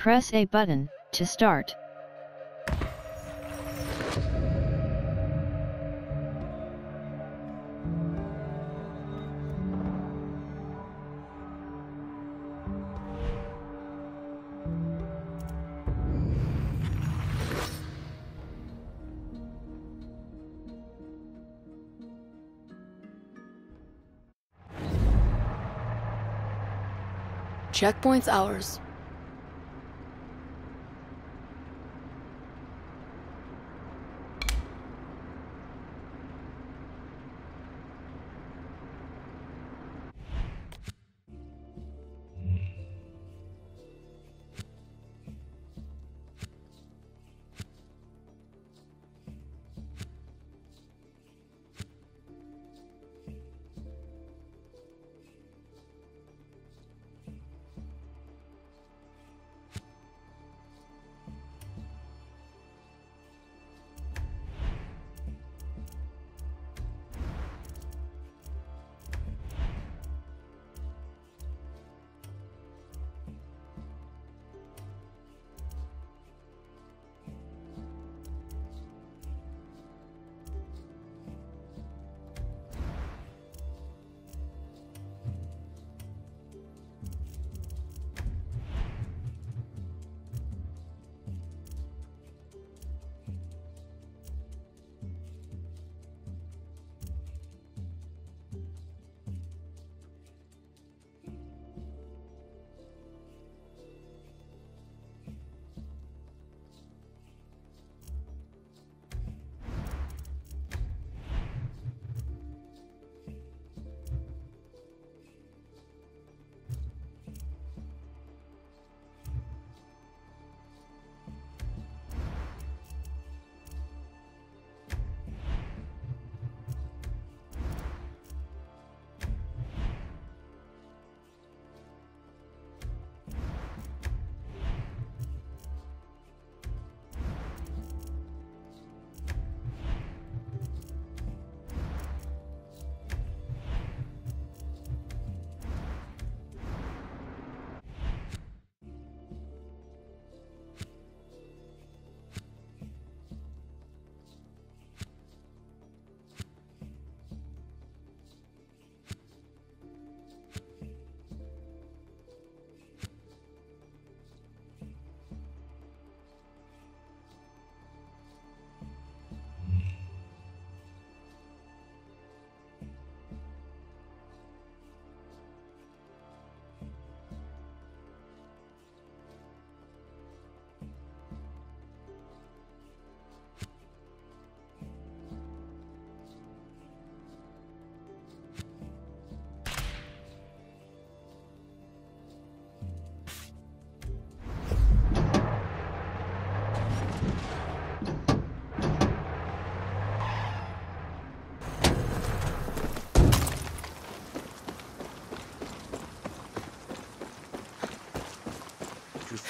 Press A button to start. Checkpoint's ours.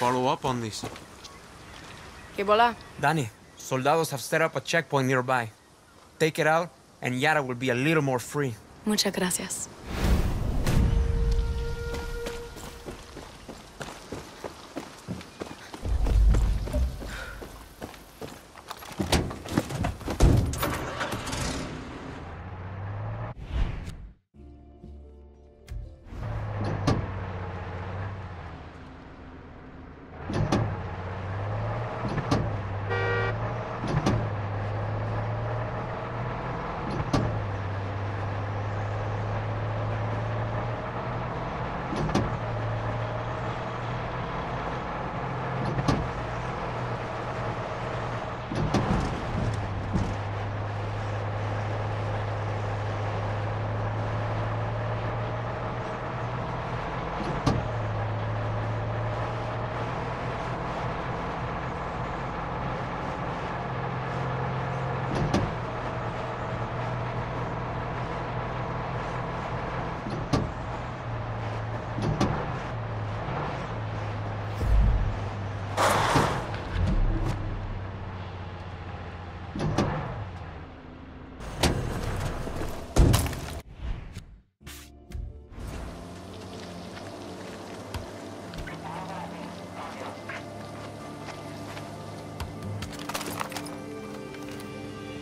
Follow up on this. Que bola? Danny, soldados have set up a checkpoint nearby. Take it out, and Yara will be a little more free. Muchas gracias.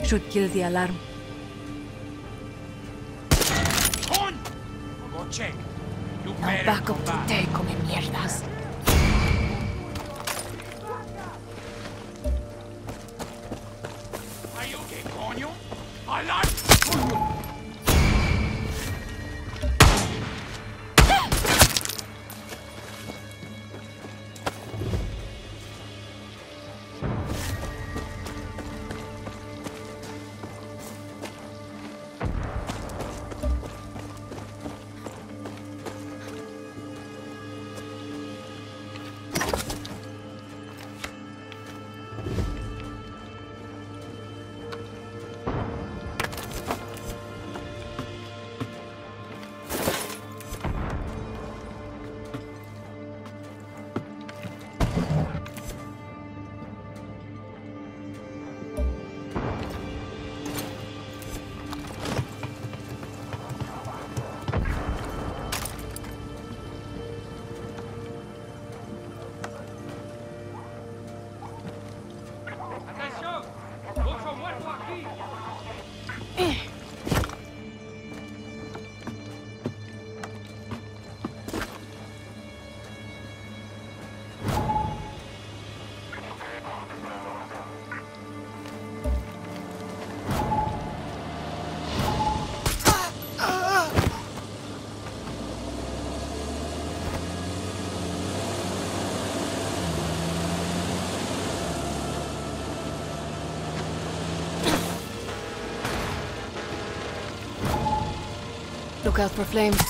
Should kill the alarm. Look out for flames.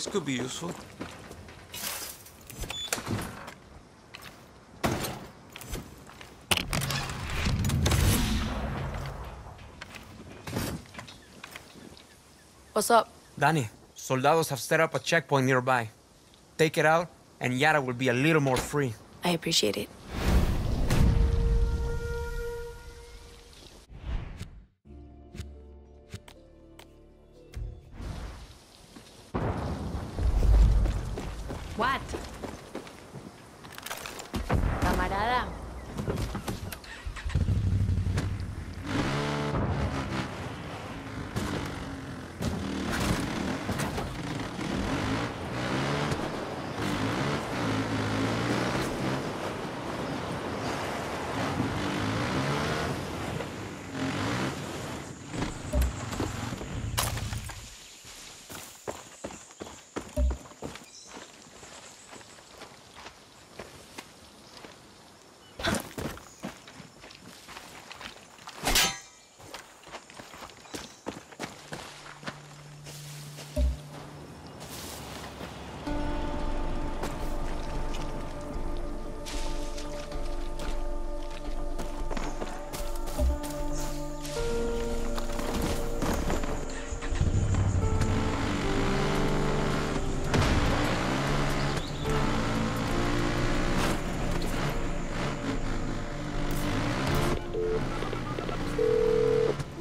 This could be useful. What's up? Danny, soldados have set up a checkpoint nearby. Take it out, and Yara will be a little more free. I appreciate it.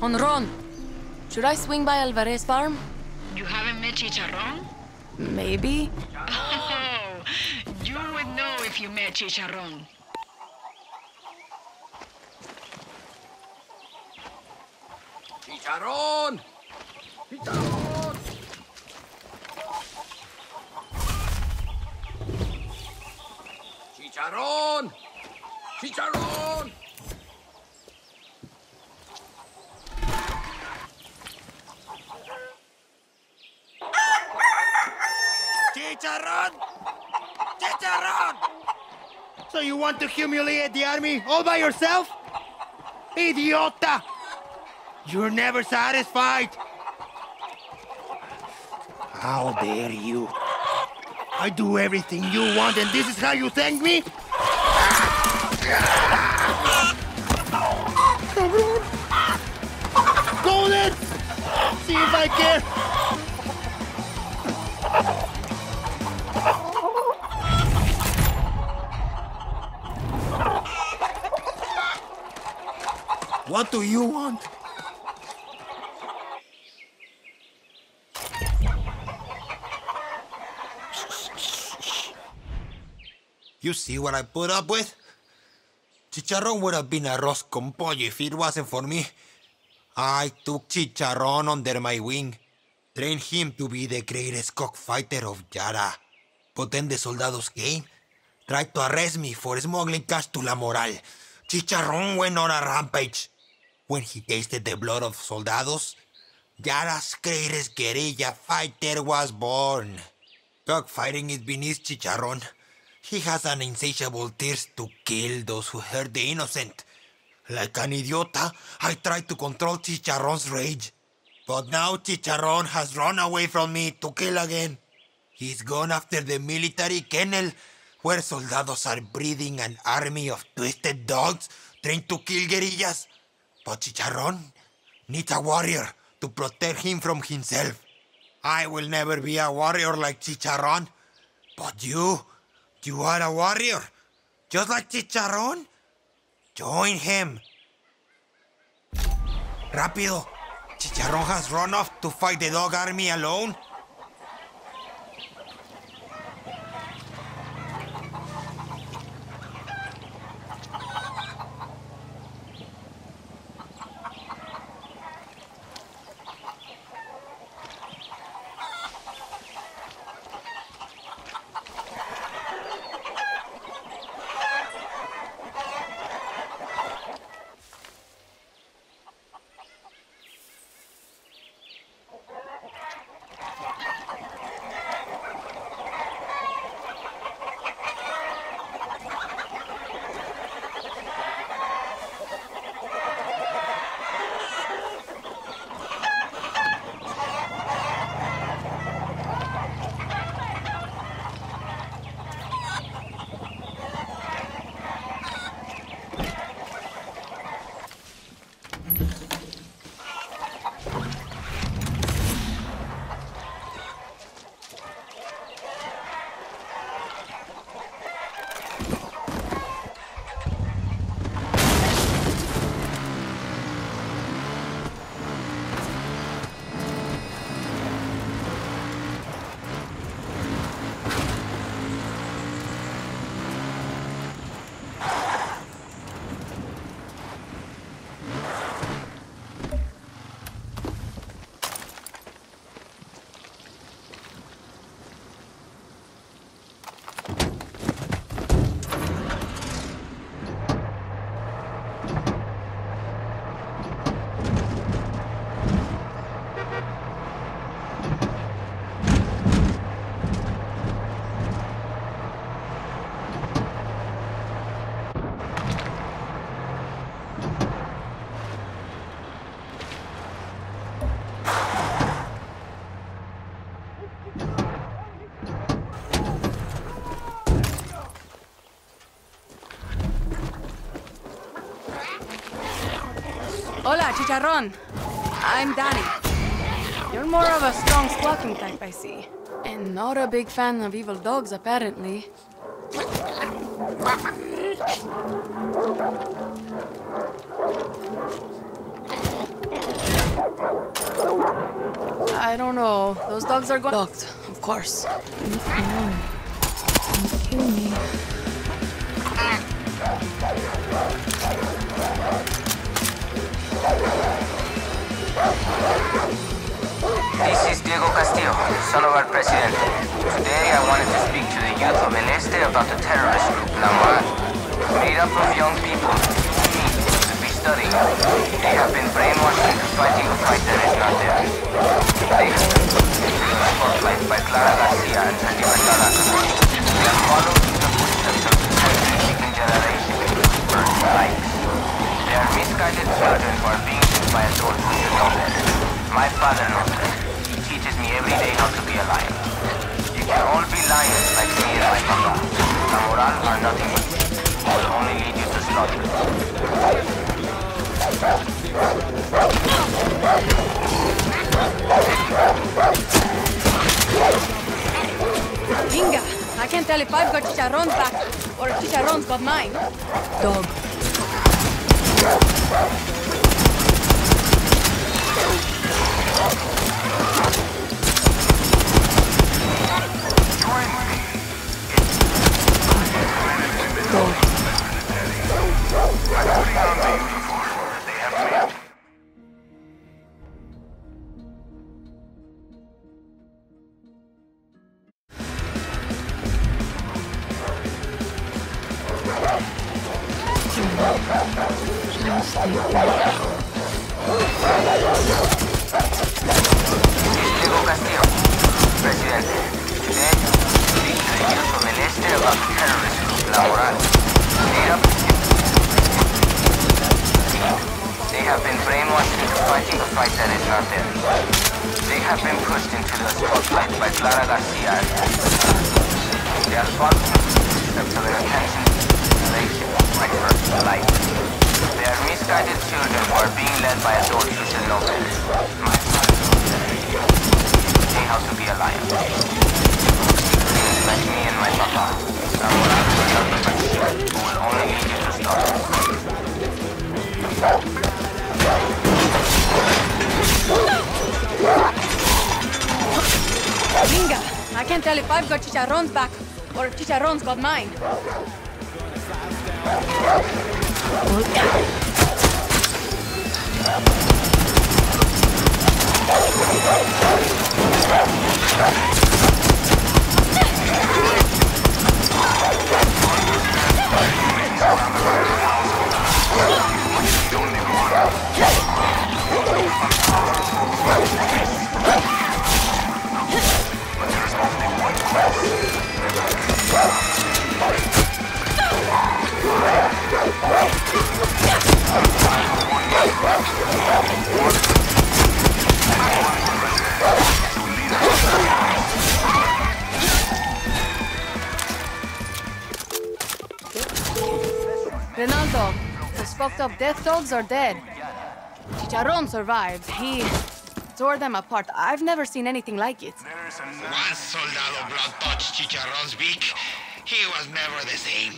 Honron, should I swing by Alvarez farm? You haven't met Chicharron? Maybe. Oh, you would know if you met Chicharron. ¡Chicharrón! ¡Chicharrón! ¡Chicharrón! ¡Chicharrón! Chicharrón! Chicharrón! So you want to humiliate the army all by yourself? Idiota! You're never satisfied. How dare you? I do everything you want, and this is how you thank me? You see what I put up with? Chicharron would have been a arroz con pollo if it wasn't for me. I took Chicharron under my wing, trained him to be the greatest cockfighter of Yara. But soldados came, tried to arrest me for smuggling cash to La Moral. Chicharron went on a rampage. When he tasted the blood of soldados, Yara's greatest guerrilla fighter was born. Cockfighting is beneath Chicharron. He has an insatiable thirst to kill those who hurt the innocent. Like an idiota, I tried to control Chicharron's rage. But now Chicharron has run away from me to kill again. He's gone after the military kennel, where soldados are breeding an army of twisted dogs trained to kill guerrillas. But Chicharron needs a warrior to protect him from himself. I will never be a warrior like Chicharron. But you, you are a warrior, just like Chicharron. Join him. Rápido. Chicharron has run off to fight the dog army alone. Chicharron. I'm Danny. You're more of a strong squawking type, I see. And not a big fan of evil dogs, apparently. I don't know. Those dogs are going. Dogs, of course. Kill me. Castillo, son of our president. Today I wanted to speak to the youth of El about the terrorist group Moral. Made up of young people to be studying. They have been brainwashed into fighting a fight that is not theirs. They have been spotlight by Clara Garcia and Libertad Academy. They have followed in the footsteps of the self-seeking generation burns likes. They are misguided children who are being led by adults who know. My father knows better. He teaches every day how to be a lion. You can all be lions like me and my papa. La moral are nothing but will only lead you to slaughter. Binga! I can't tell if I've got Chicharron's back or if Chicharron's got mine. Dog. Can't tell if I've got Chicharron's back or if Chicharron's got mine. Ronaldo, the fucked up death dogs are dead. Chicharron survived. He tore them apart. I've never seen anything like it. Once Soldado Blood touched Chicharron's beak, he was never the same.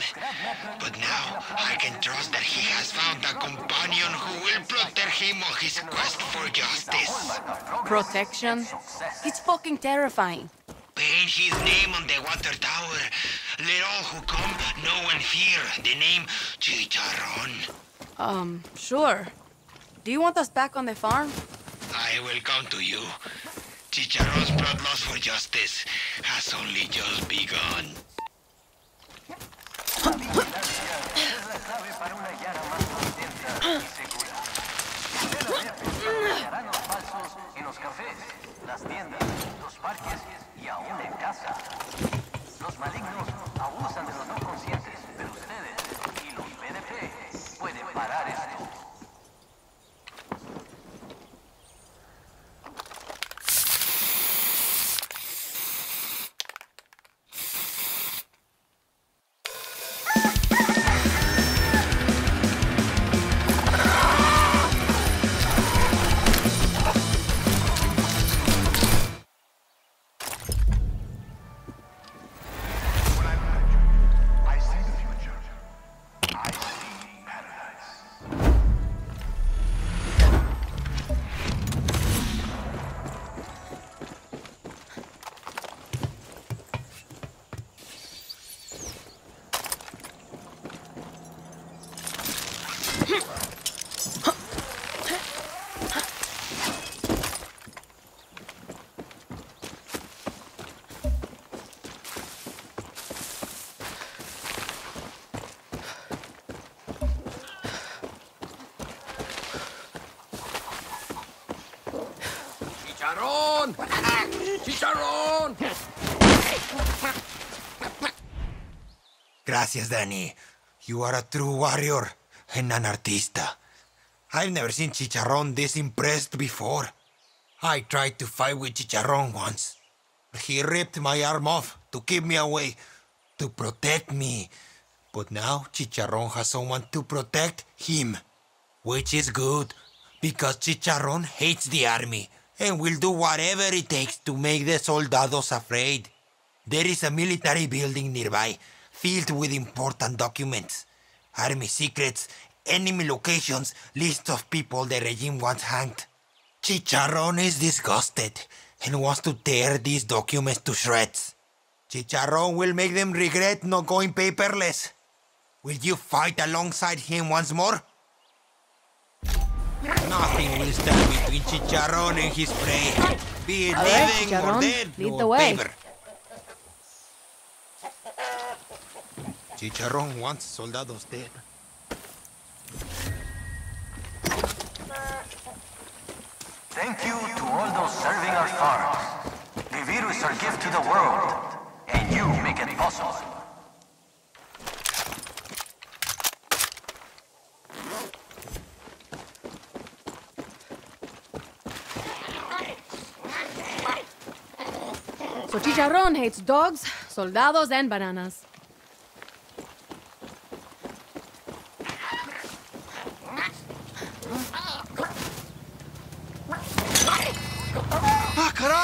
But now I can trust that he has found a companion who will protect him on his quest for justice. Protection? It's fucking terrifying. Paint his name on the water tower. Let all who come know and fear the name Chicharron. Um, sure. Do you want us back on the farm? I will come to you. Chicharron's bloodlust for justice has only just begun. Tiendas, los parques y aún en casa. Los malignos abusan de los Gracias, Danny. You are a true warrior and an artista. I've never seen Chicharron this impressed before. I tried to fight with Chicharron once. He ripped my arm off to keep me away, to protect me. But now Chicharron has someone to protect him. Which is good, because Chicharron hates the army and will do whatever it takes to make the soldados afraid. There is a military building nearby, filled with important documents. Army secrets, enemy locations, lists of people the regime wants hanged. Chicharron is disgusted and wants to tear these documents to shreds. Chicharron will make them regret not going paperless. Will you fight alongside him once more? Nothing will stand between Chicharron and his prey. Be it right, living or dead, lead no the way. paper. Chicharron wants soldados dead. Thank you to all those serving our farms. The virus are gift to the world, and you make it possible. So Chicharron hates dogs, soldados, and bananas.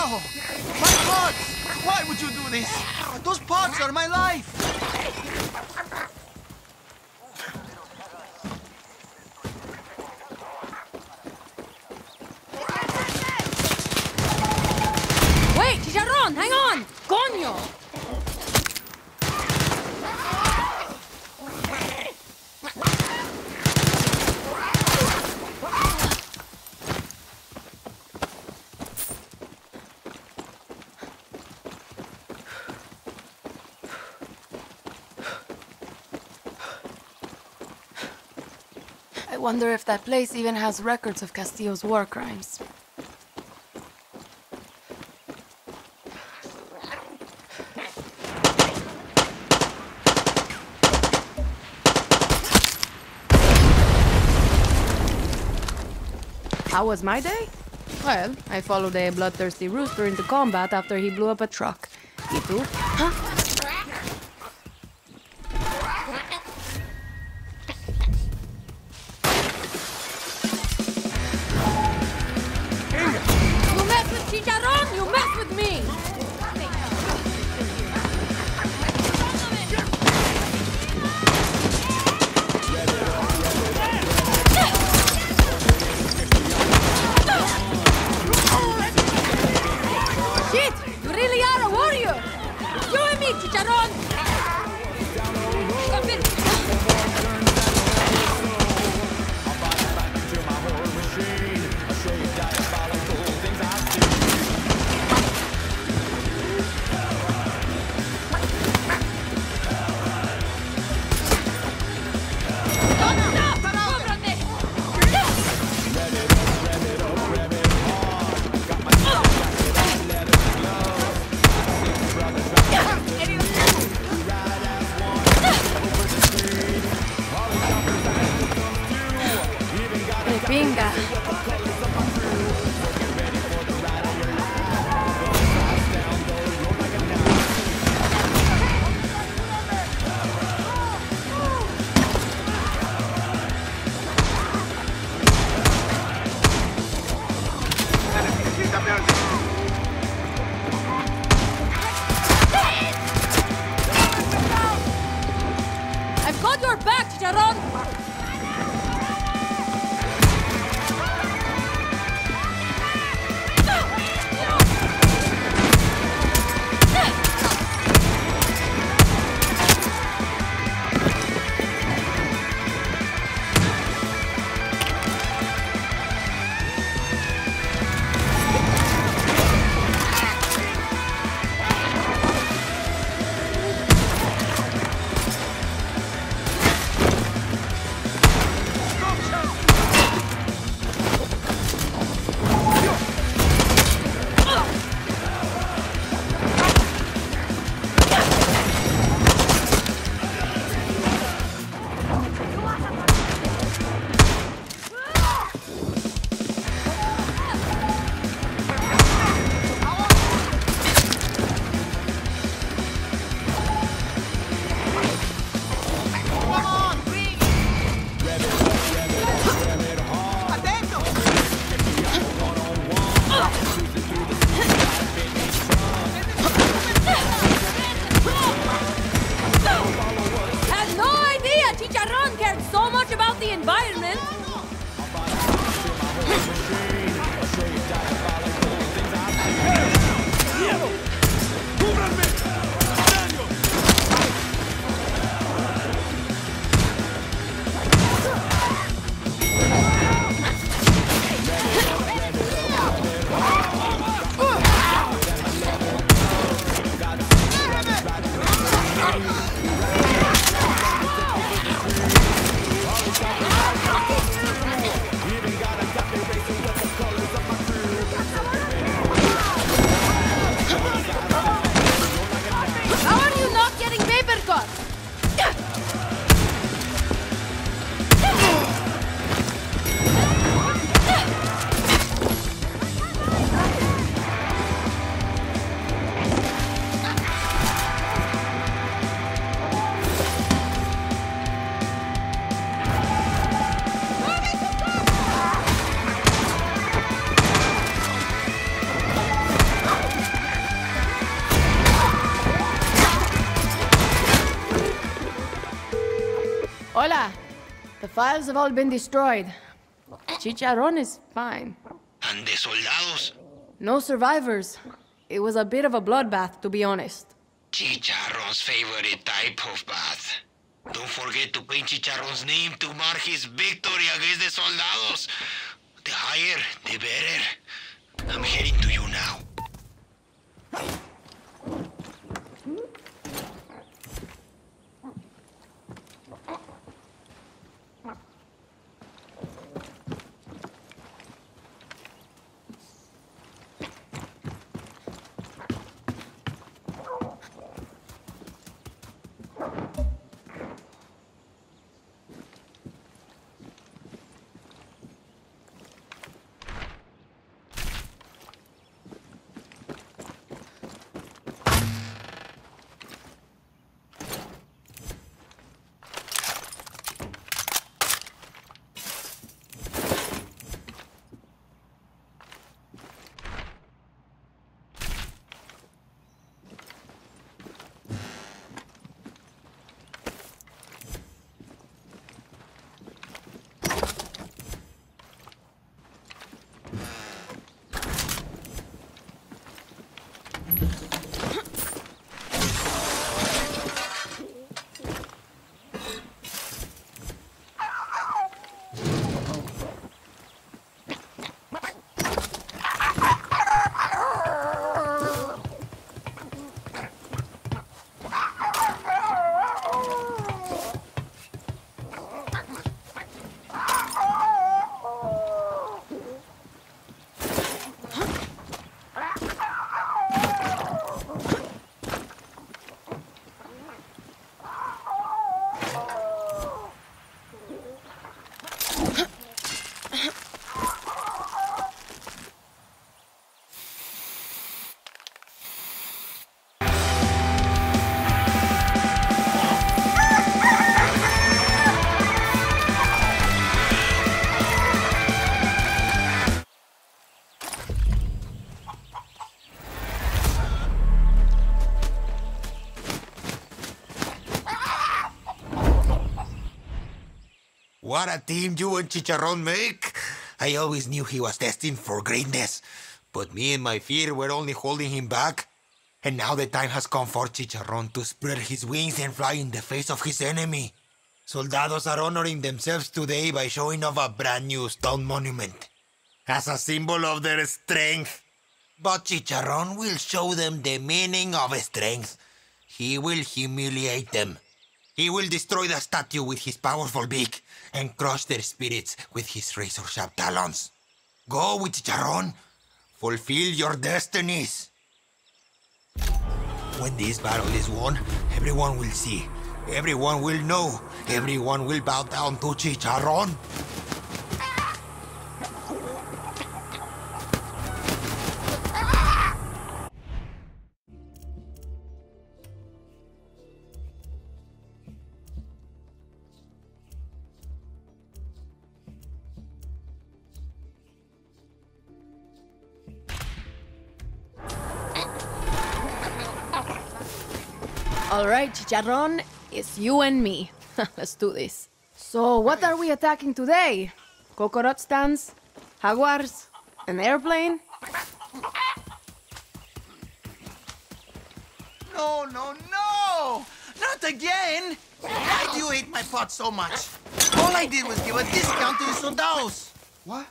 My pots! Why would you do this? Those pots are my life! Wait, Chicharron, hang on! Coño! I wonder if that place even has records of Castillo's war crimes. How was my day? Well, I followed a bloodthirsty rooster into combat after he blew up a truck. ¿Y tú? Huh? Files have all been destroyed. Chicharron is fine. And the soldados? No survivors. It was a bit of a bloodbath, to be honest. What a team you and Chicharron make! I always knew he was destined for greatness, but me and my fear were only holding him back. And now the time has come for Chicharron to spread his wings and fly in the face of his enemy. Soldados are honoring themselves today by showing off a brand new stone monument as a symbol of their strength. But Chicharron will show them the meaning of strength. He will humiliate them. He will destroy the statue with his powerful beak and crush their spirits with his razor-sharp talons. Go with Chicharron. Fulfill your destinies. When this battle is won, everyone will see. Everyone will know. Everyone will bow down to Chicharron. All right, Chicharron, it's you and me. Let's do this. So, what are we attacking today? Coconut stands? Jaguars? An airplane? No, no, no! Not again! Why do you hate my pot so much? All I did was give a discount to the soldados. What?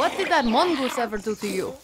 What did that mongoose ever do to you?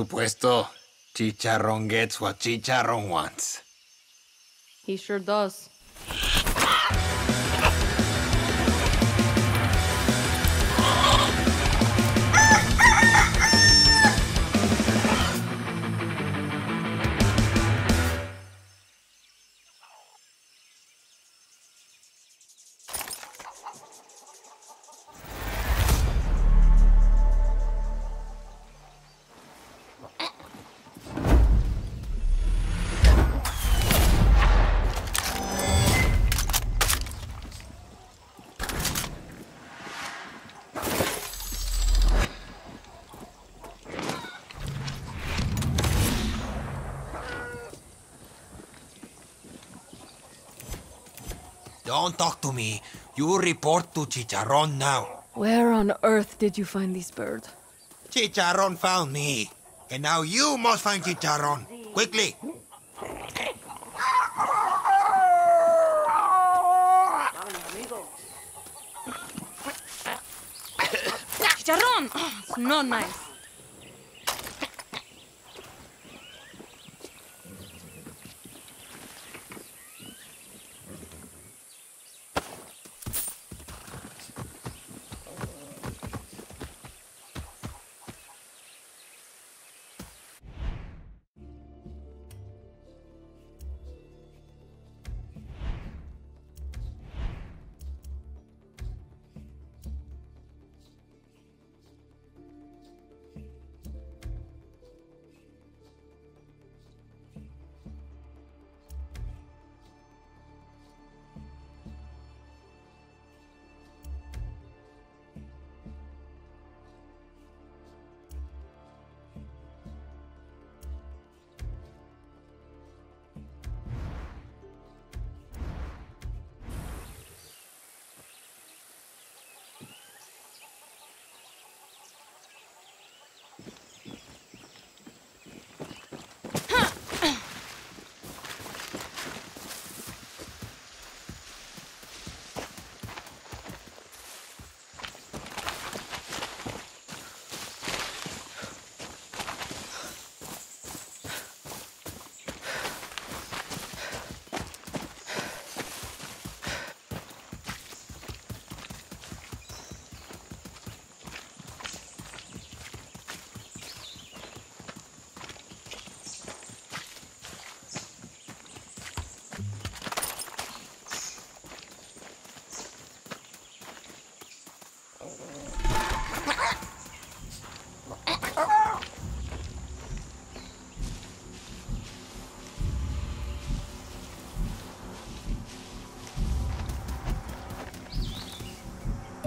Supuesto, Chicharrón gets what Chicharrón wants. He sure does. You report to Chicharrón now. Where on earth did you find this bird? Chicharrón found me. And now you must find Chicharrón. Quickly. Chicharrón! Oh, it's not nice.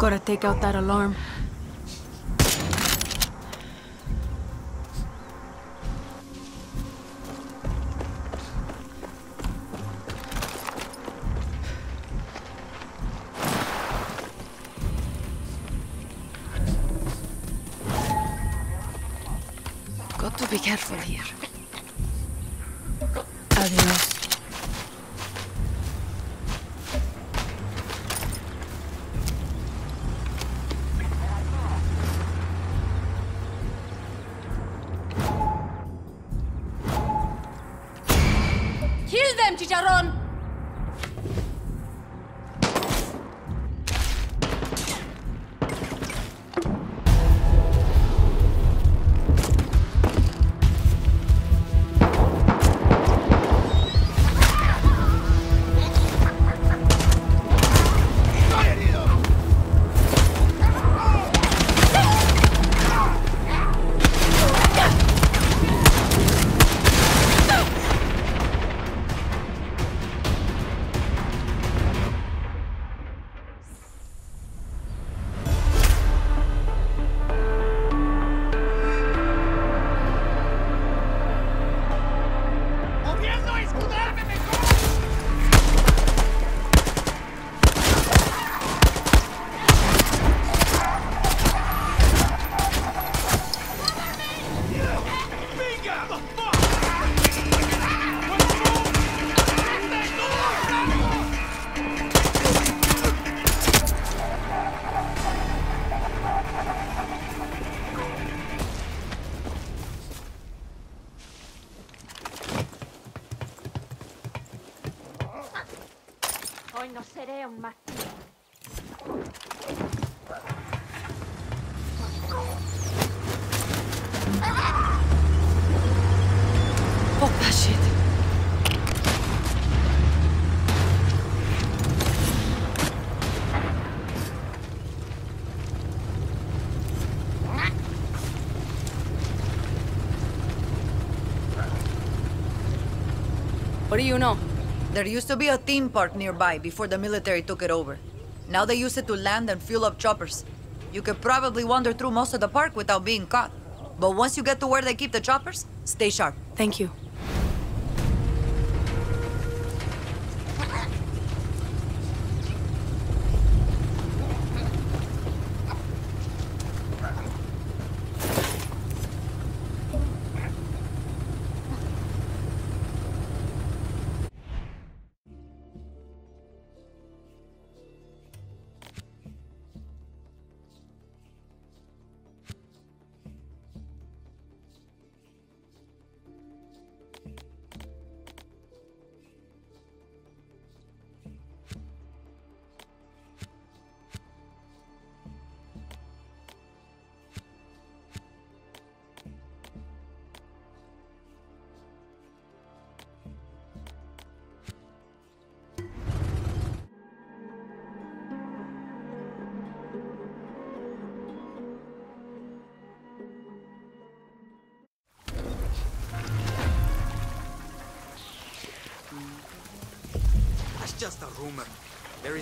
Gotta take out that alarm. Got to be careful here. What do you know? There used to be a theme park nearby before the military took it over. Now they use it to land and fuel up choppers. You could probably wander through most of the park without being caught. But once you get to where they keep the choppers, stay sharp. Thank you.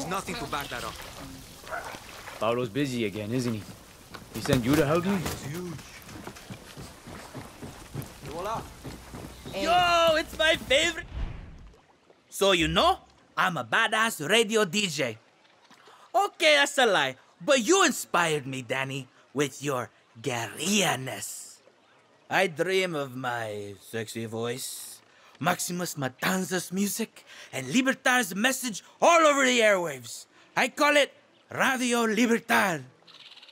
There is nothing to back that up. Paolo's busy again, isn't he? He sent you to help me? Yo, it's my favorite. So you know, I'm a badass radio DJ. Okay, that's a lie. But you inspired me, Dani, with your guerrilla-ness. I dream of my sexy voice, Maximas Matanza's music, and Libertad's message all over the airwaves. I call it Radio Libertad.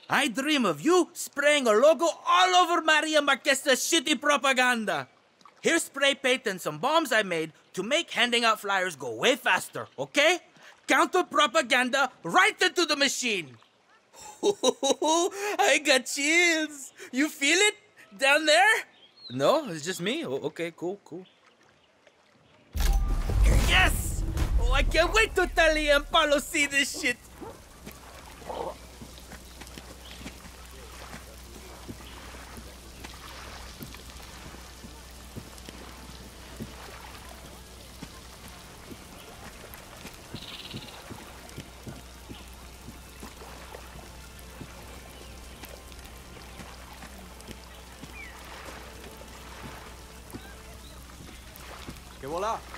I dream of you spraying a logo all over Maria Marquesa's shitty propaganda. Here's spray paint and some bombs I made to make handing out flyers go way faster, okay? Counter propaganda right into the machine. I got chills. You feel it down there? No, it's just me. Okay, cool, cool. I can't wait to Talia and Paolo see this shit. Volá.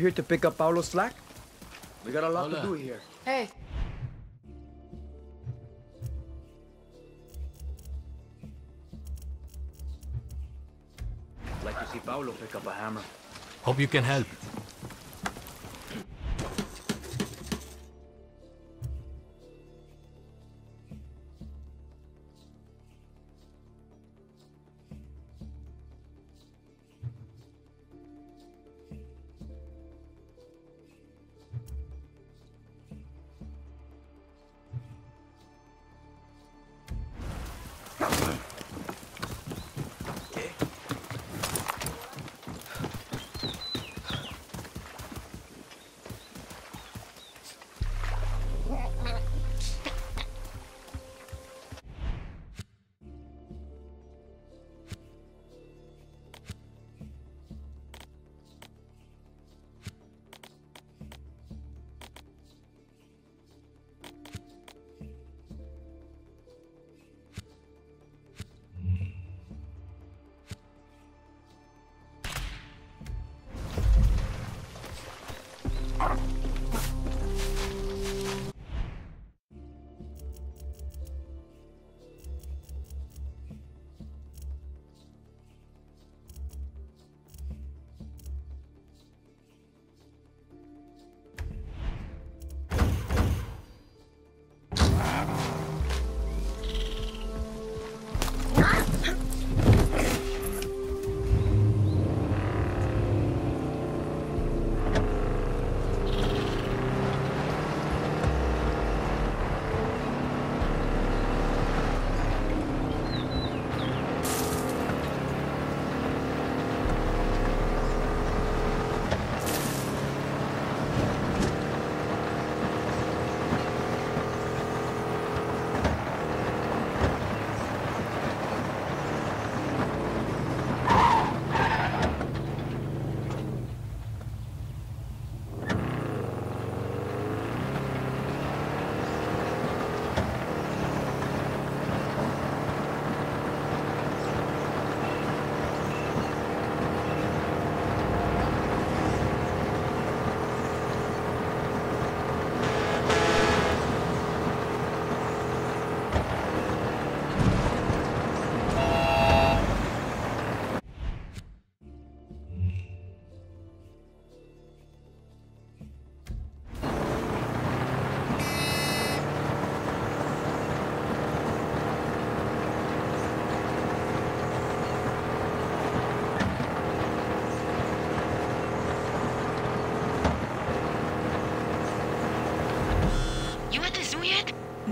You here to pick up Paolo's slack? We got a lot to do here. Hey, Like to see Paolo pick up a hammer. Hope you can help.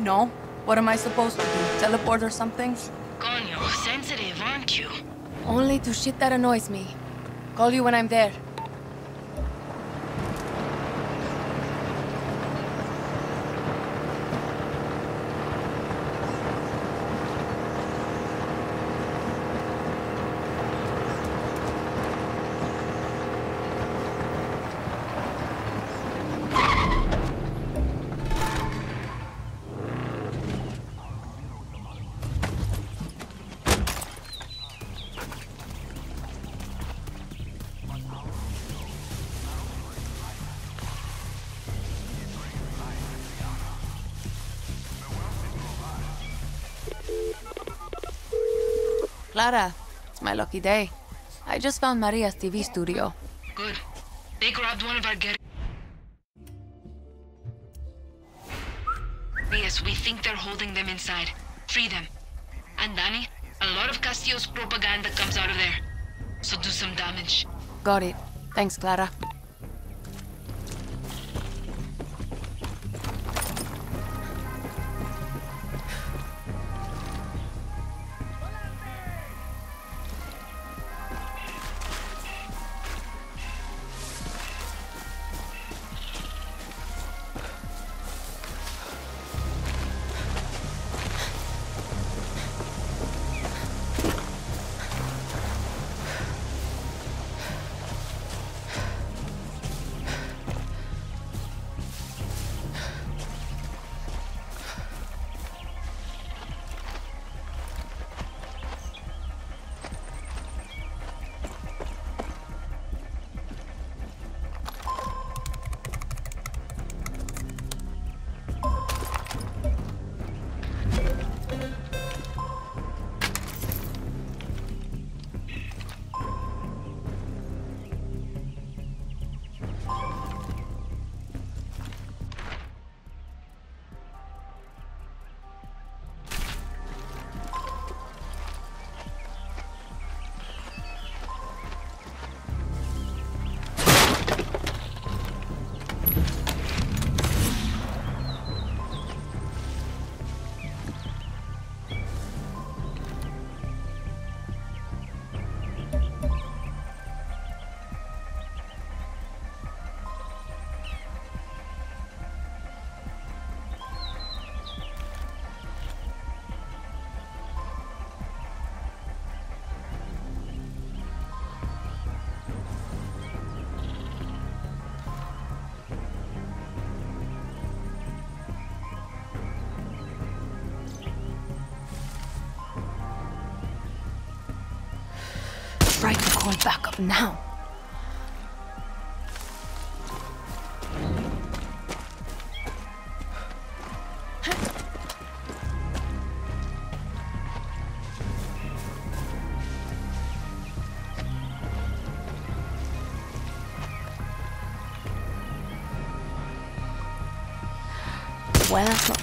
No? What am I supposed to do? Teleport or something? Coño, sensitive, aren't you? Only to shit that annoys me. Call you when I'm there. Clara, it's my lucky day. I just found Maria's TV studio. Good. They grabbed one of our guerrillas. Yes, we think they're holding them inside. Free them. And Dani, a lot of Castillo's propaganda comes out of there. So do some damage. Got it. Thanks, Clara. Now. Buenas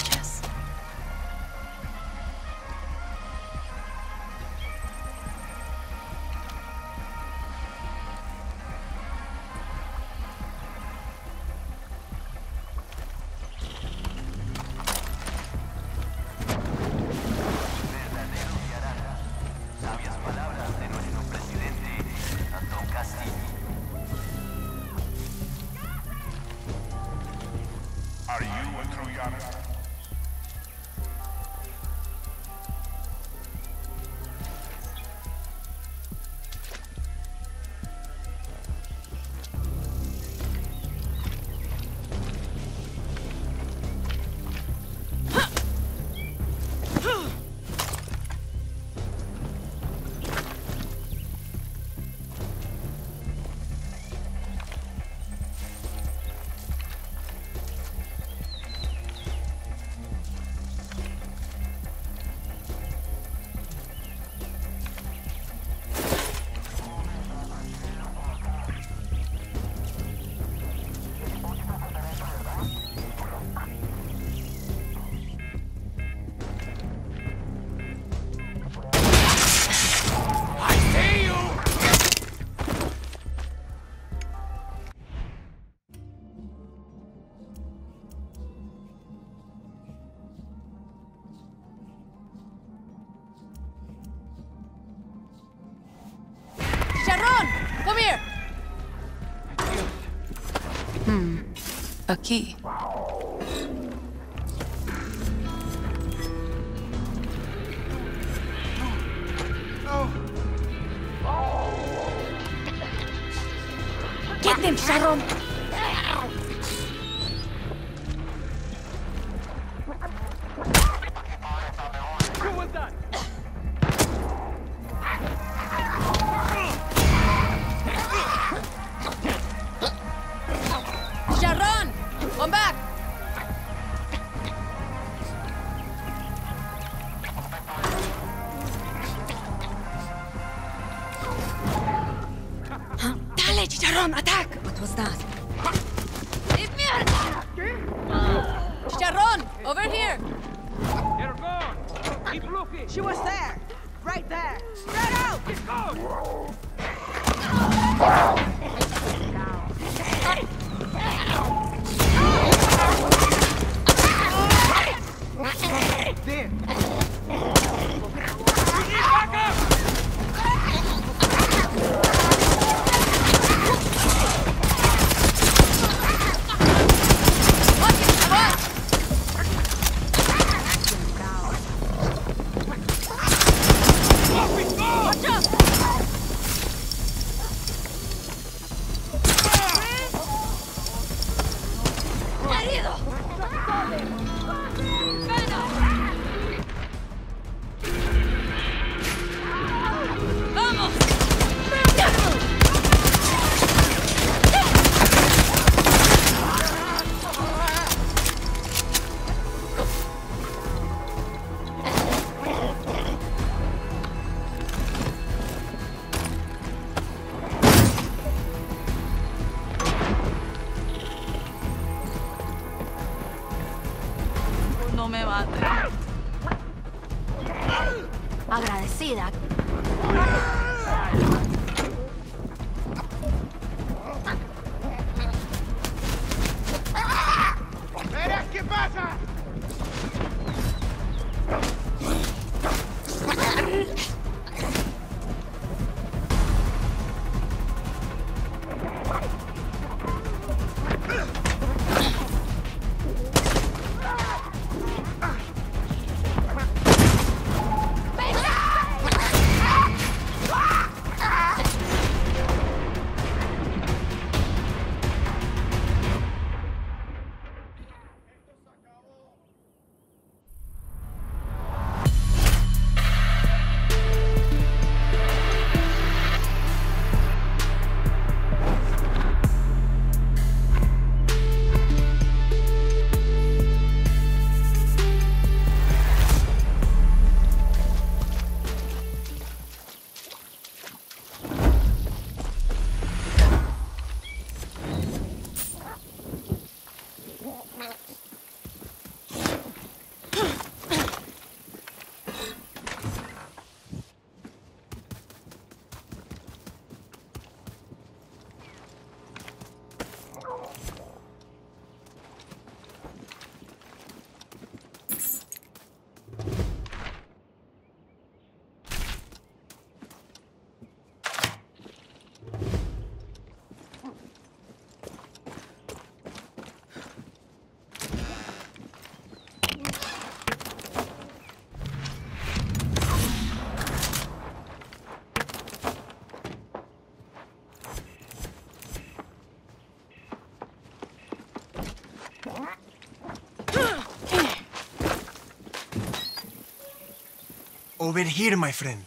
Over here, my friend.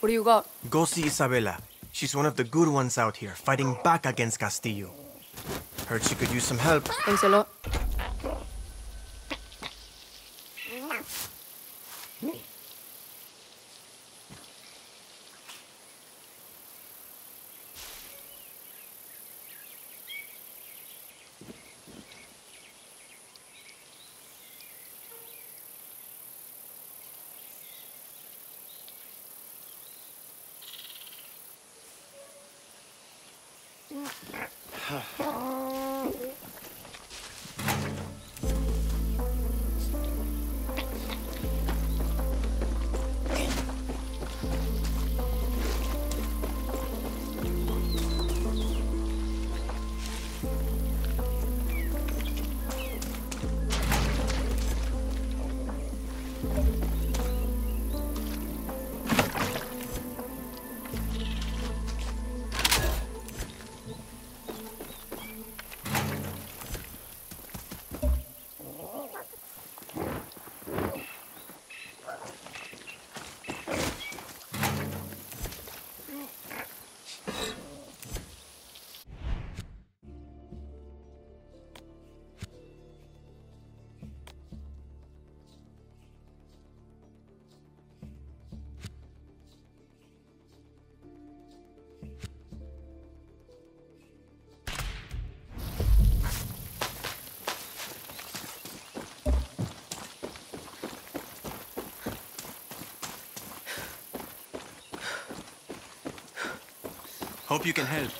What do you got? Go see Isabella. She's one of the good ones out here, fighting back against Castillo. Heard she could use some help. Thanks a lot. Hope you can help.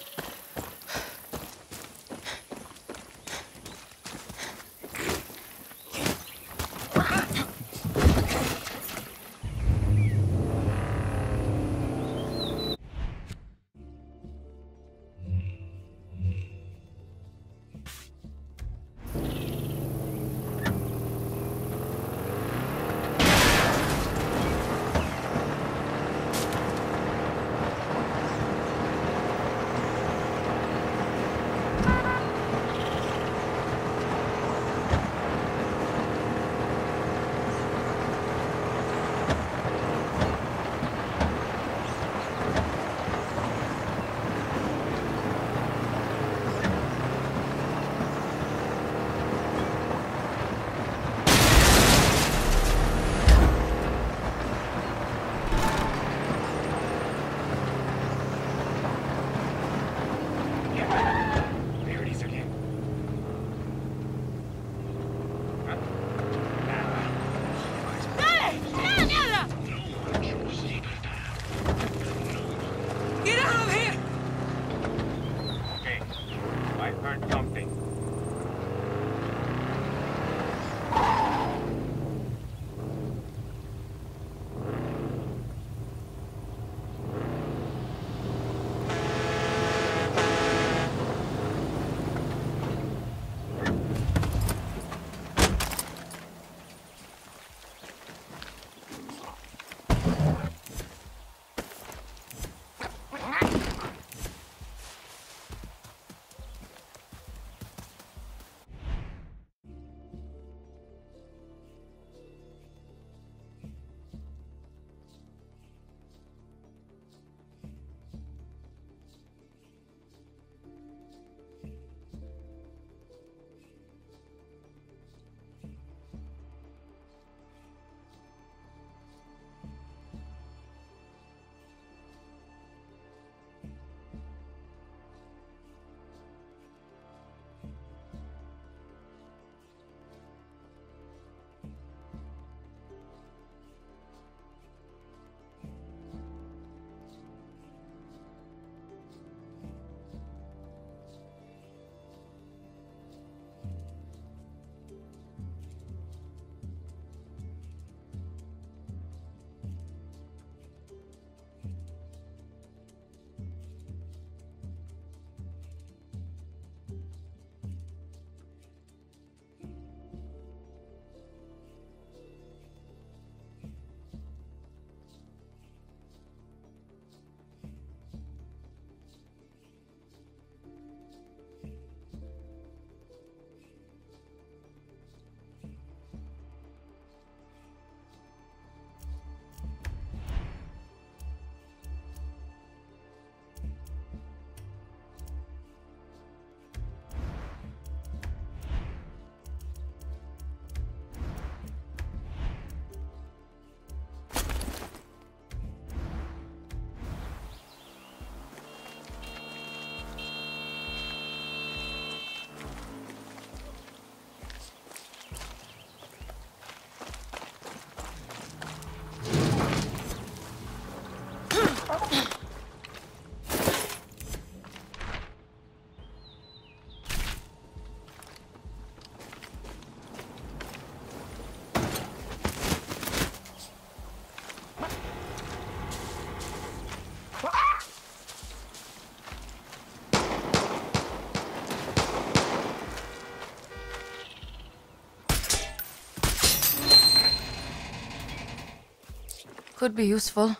Could be useful.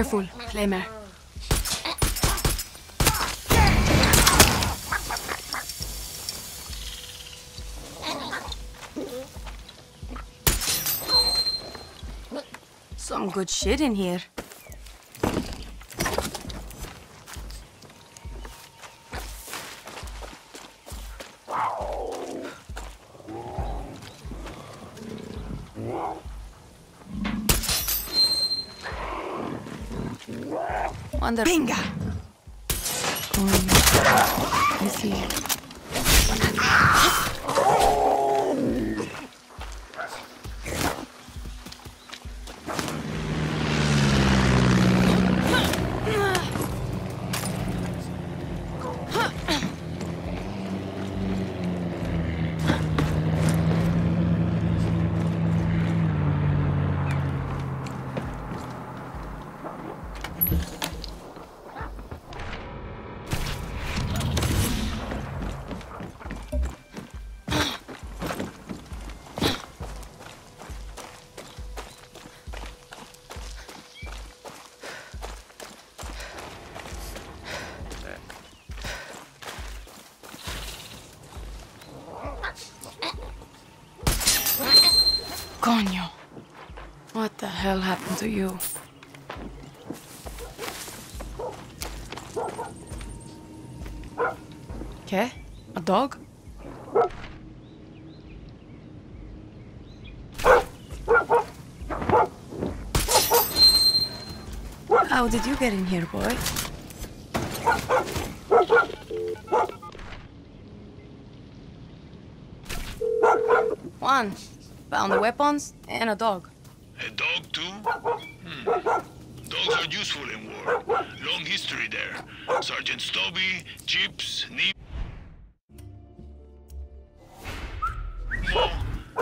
Careful. Flamer. Some good shit in here. Wonder. Venga. To you? ¿Qué? A dog? How did you get in here, boy? Juan, found the weapons and a dog. Too? Hmm. Dogs are useful in war. Long history there. Sergeant Stubby, Chips, Neep.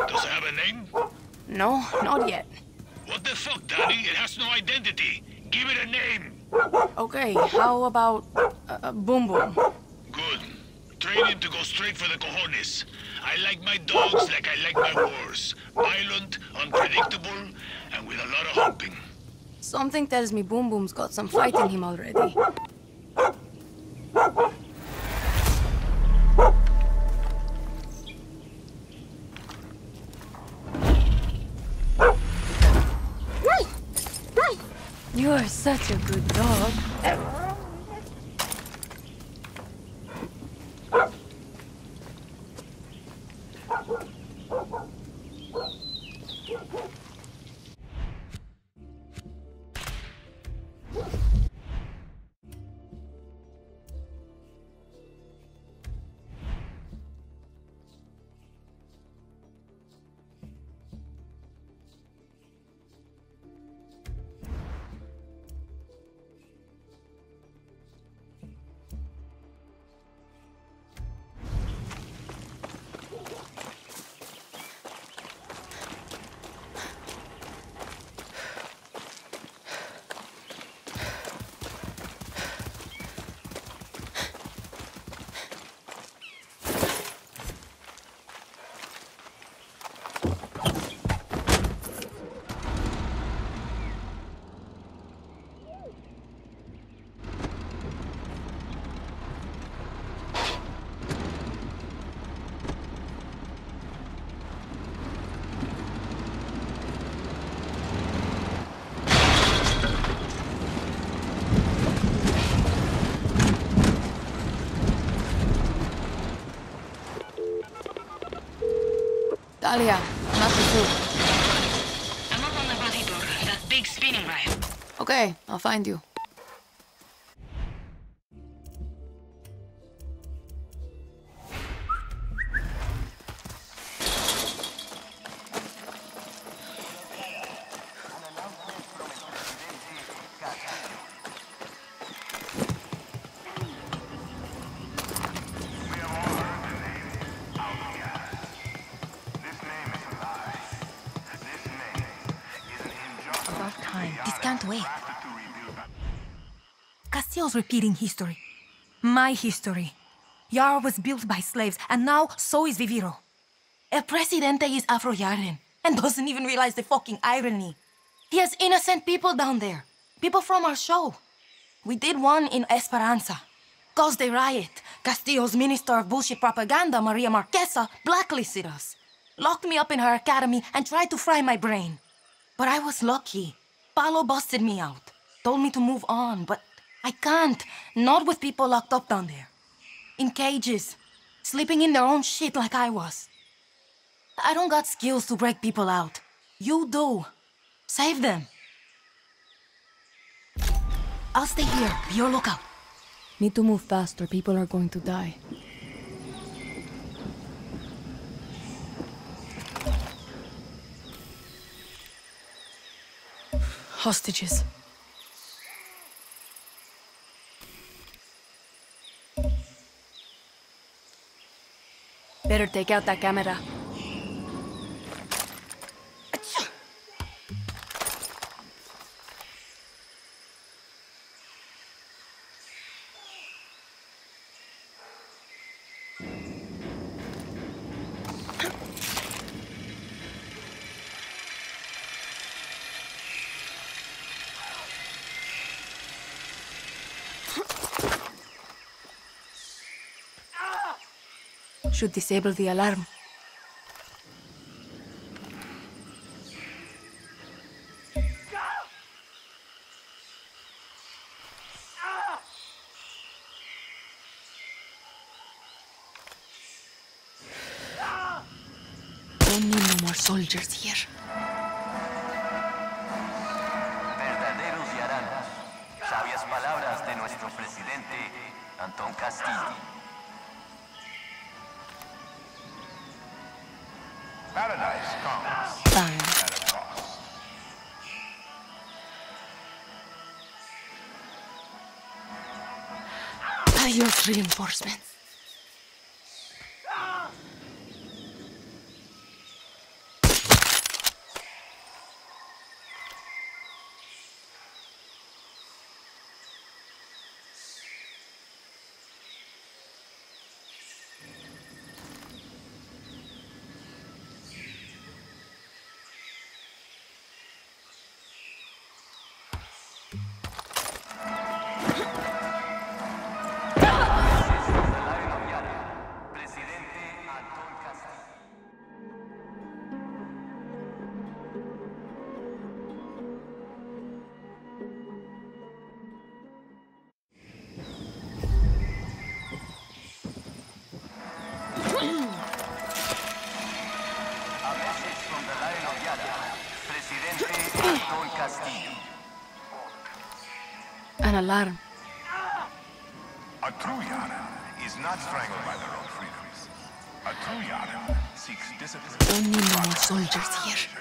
Does it have a name? No, not yet. What the fuck, Daddy? It has no identity. Give it a name. Okay, how about uh, uh, Boom Boom? Good. Train him to go straight for the cojones. I like my dogs like I like my wars. Violent, unpredictable, and with a lot of humping. Something tells me Boom Boom's got some fight in him already. Talia, not the soup. I'm up on the batidor, that big spinning rail. Okay, I'll find you. Repeating history. My history. Yara was built by slaves, and now so is Viviro. El Presidente is Afro Yaran and doesn't even realize the fucking irony. He has innocent people down there. People from our show. We did one in Esperanza. Caused a riot. Castillo's minister of bullshit propaganda, Maria Marquesa, blacklisted us. Locked me up in her academy and tried to fry my brain. But I was lucky. Paolo busted me out. Told me to move on, but I can't. Not with people locked up down there. In cages. Sleeping in their own shit like I was. I don't got skills to break people out. You do. Save them. I'll stay here. Be your lookout. Need to move fast or people are going to die. Hostages. Better take out that camera. Should disable the alarm. Need no more soldiers here. Adios, reinforcements. Alarm. A true Yaran is not strangled by their own freedoms. A true Yaran seeks discipline. Need more soldiers here.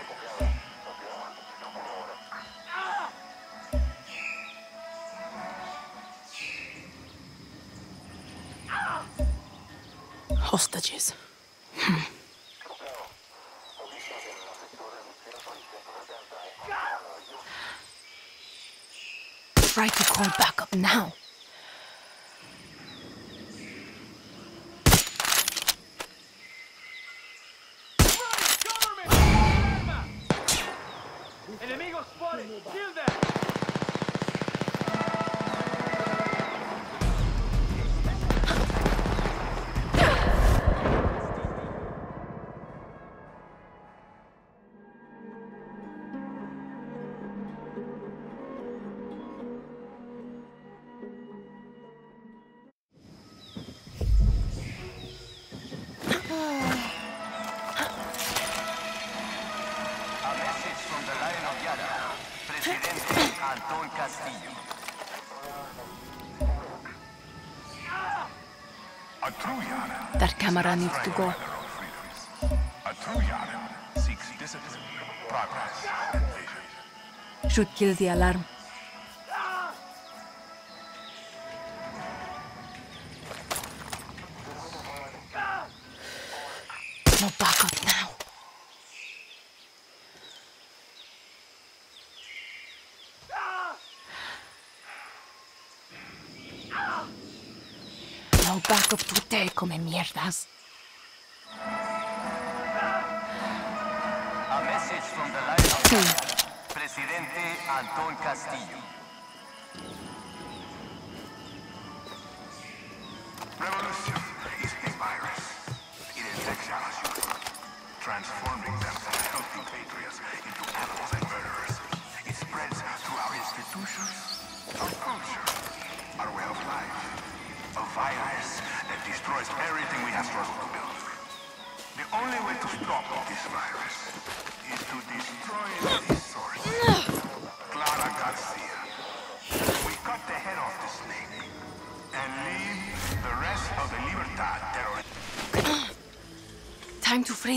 Camera needs to go. Should kill the alarm. No backup now. No backup today, come mierdas.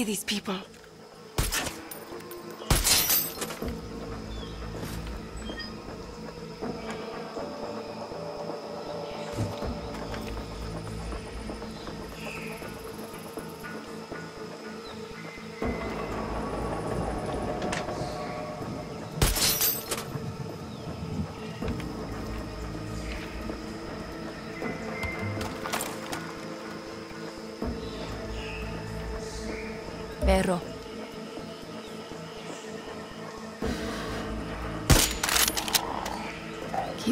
These people.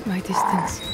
My distance.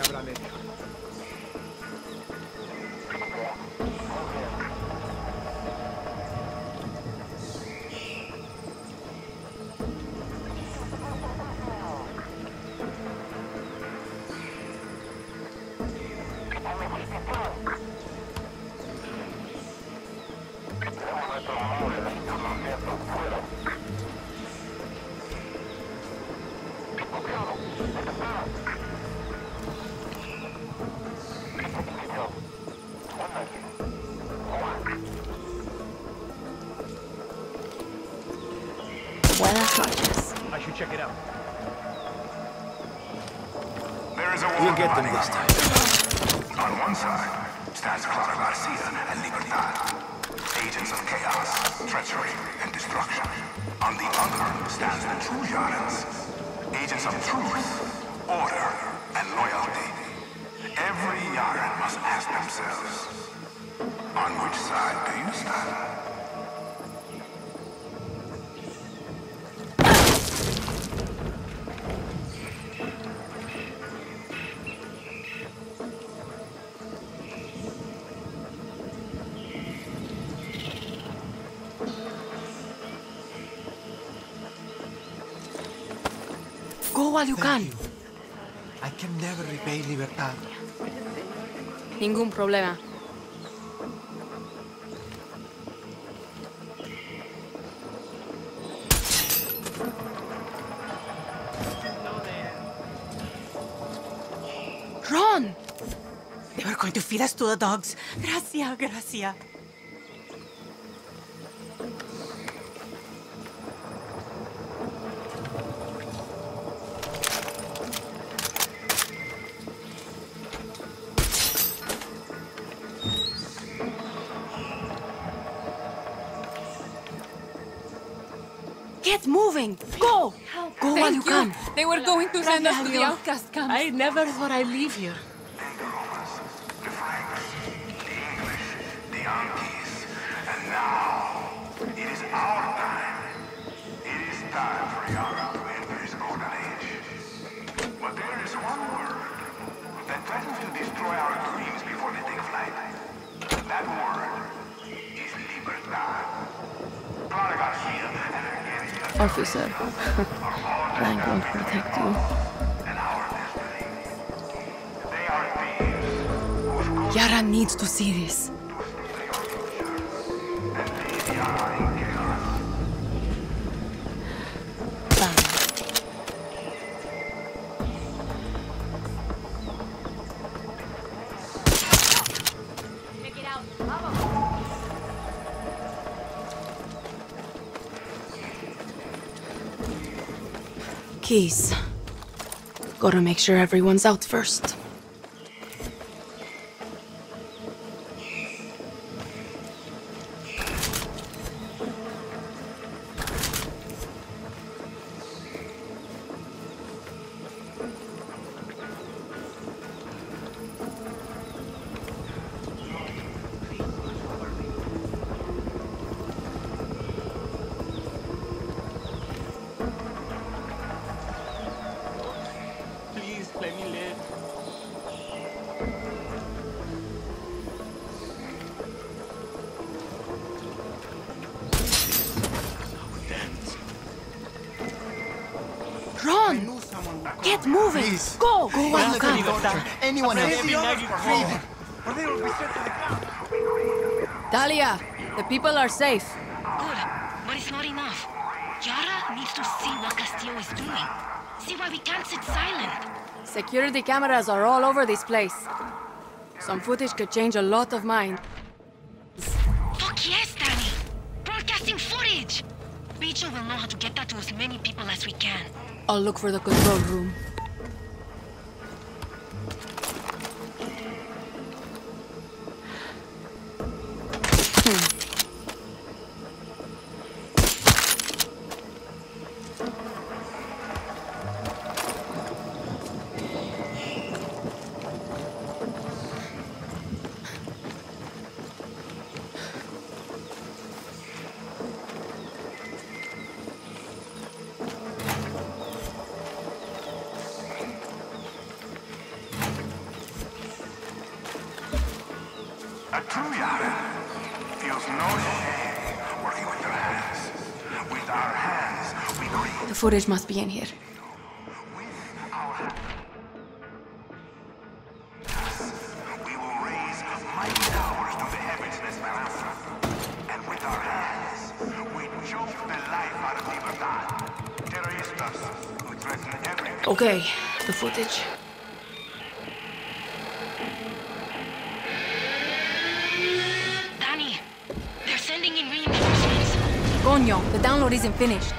Que habrán hecho. Check it out. While you can. I can never repay Libertad. Ningún problema. Run! They were going to feed us to the dogs. Gracia, gracia. Send us to the outcast camp. I never thought I'd leave here. Keys. Gotta make sure everyone's out first. people are safe. Good, but it's not enough. Yara needs to see what Castillo is doing. See why we can't sit silent. Security cameras are all over this place. Some footage could change a lot of minds. Fuck yes, Dani! Broadcasting footage! Rachel will know how to get that to as many people as we can. I'll look for the control room. Libertad. Terroristas who threaten everything. Okay, the footage. Dani, they're sending in reinforcements. Coño, the download isn't finished.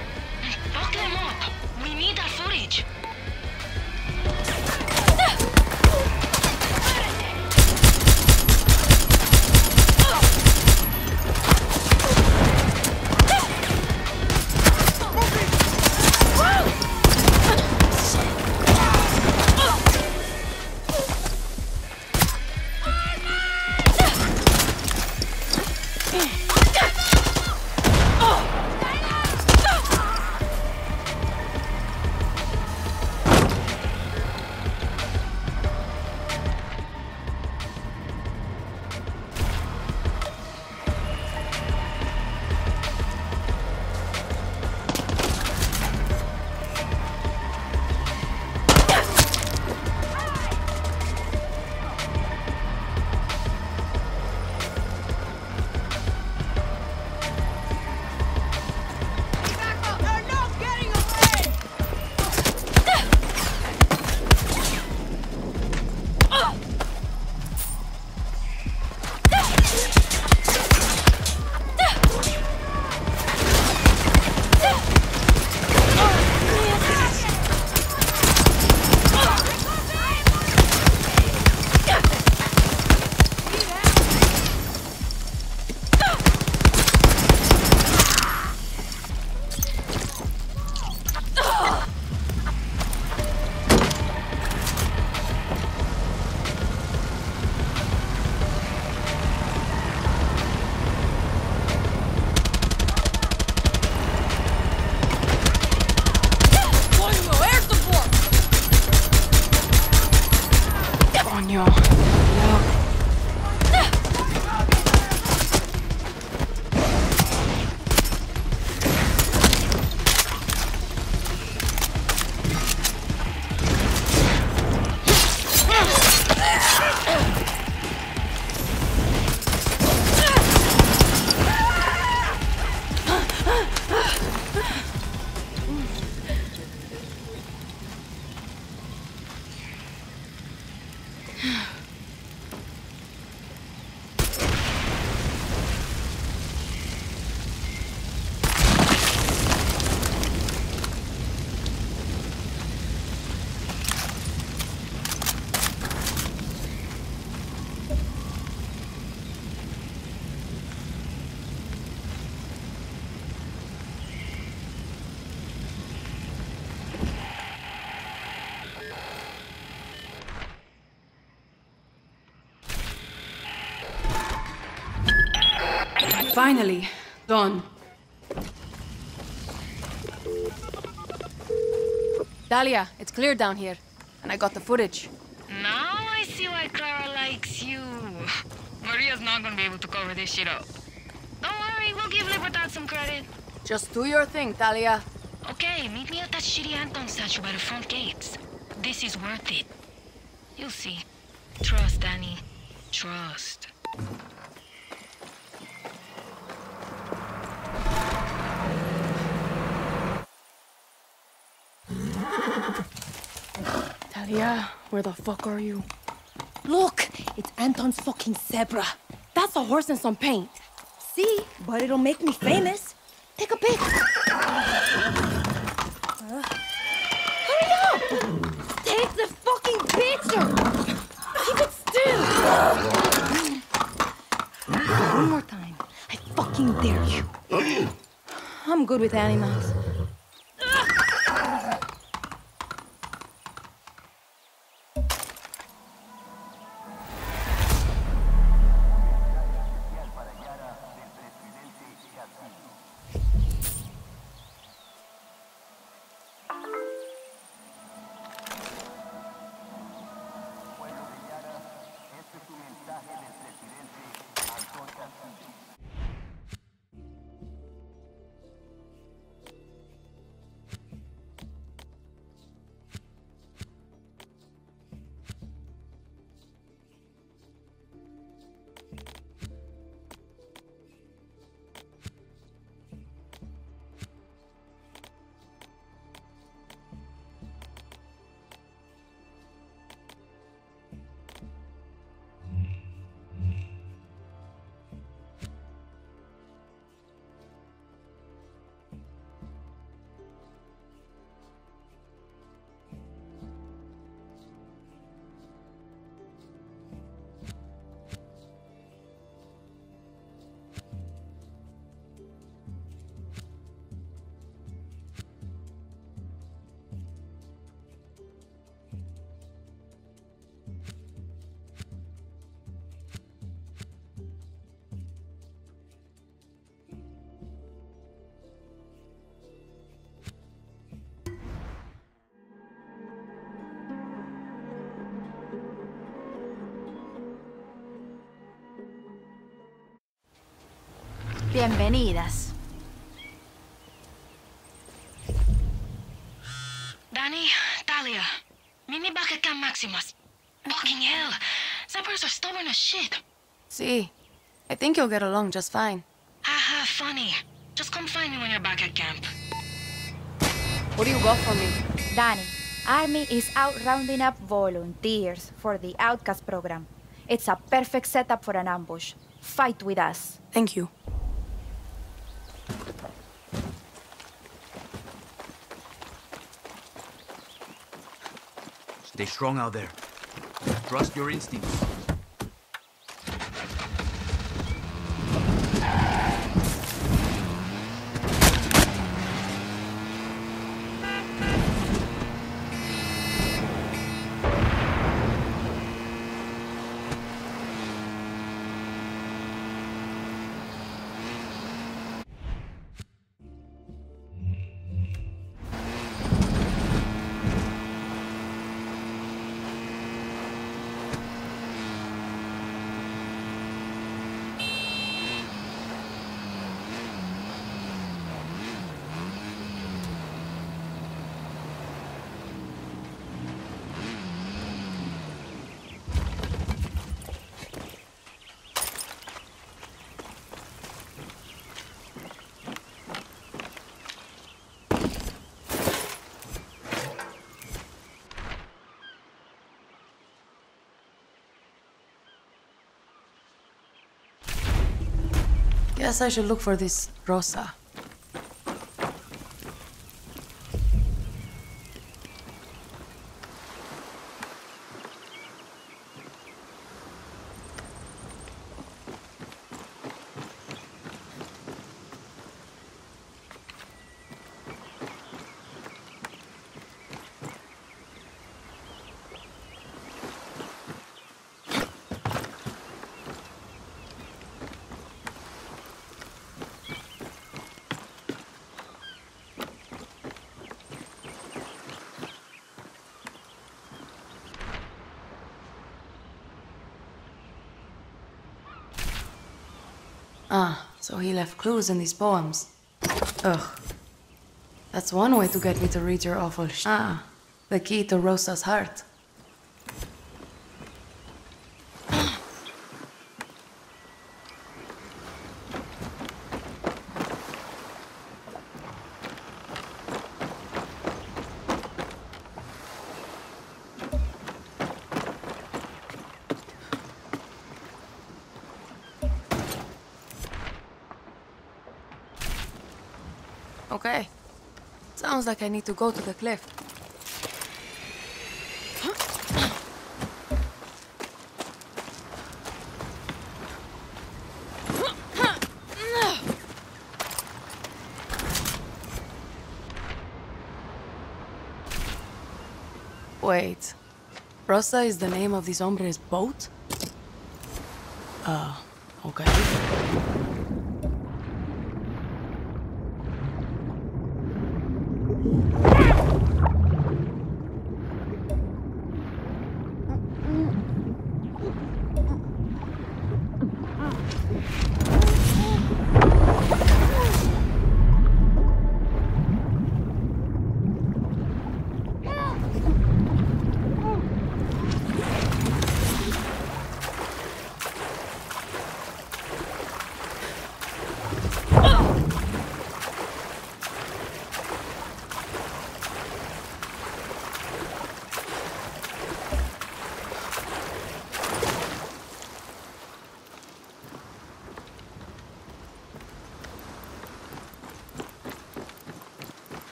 Finally, done. Talia, it's clear down here. And I got the footage. Now I see why Clara likes you. Maria's not gonna be able to cover this shit up. Don't worry, we'll give Libertad some credit. Just do your thing, Talia. Okay, meet me at that shitty Anton statue by the front gates. This is worth it. You'll see. Trust, Dani. Trust. Talia, where the fuck are you? Look, it's Anton's fucking zebra. That's a horse and some paint. See, but it'll make me famous. Take a pic. Uh, hurry up! Take the fucking picture! Keep it still! One more time. I fucking dare you. I'm good with animals. Bienvenidas. Dani, Talia, meet me back at Camp Maximas. Fucking hell, Zappers are stubborn as shit. See, I think you'll get along just fine. Haha, funny. Just come find me when you're back at camp. What do you got for me? Dani, Army is out rounding up volunteers for the Outcast program. It's a perfect setup for an ambush. Fight with us. Thank you. Stay strong out there. Trust your instincts. Guess I should look for this Rosa. Ah, so he left clues in these poems. Ugh. That's one way to get me to read your awful sh- Ah, the key to Rosa's heart. Okay. Sounds like I need to go to the cliff. Wait. Rosa is the name of this hombre's boat? Uh, okay.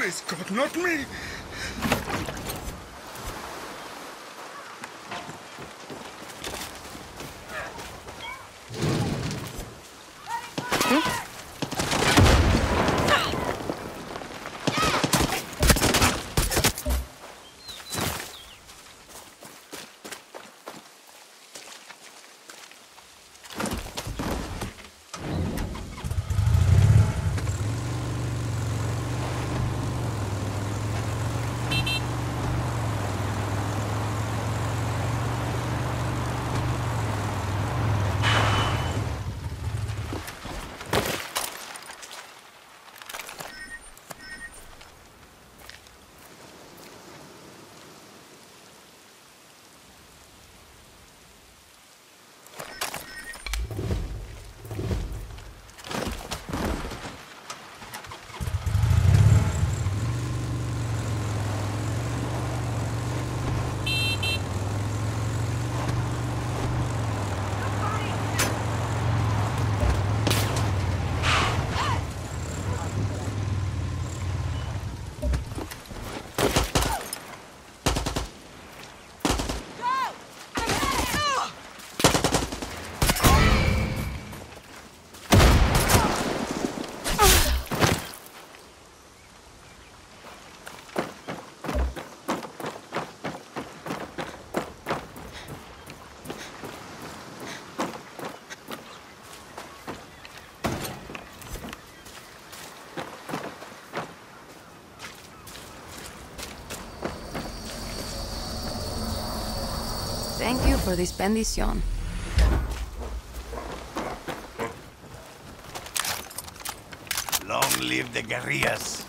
Please, God, not me! Thank you for this bendición. Long live the guerrillas.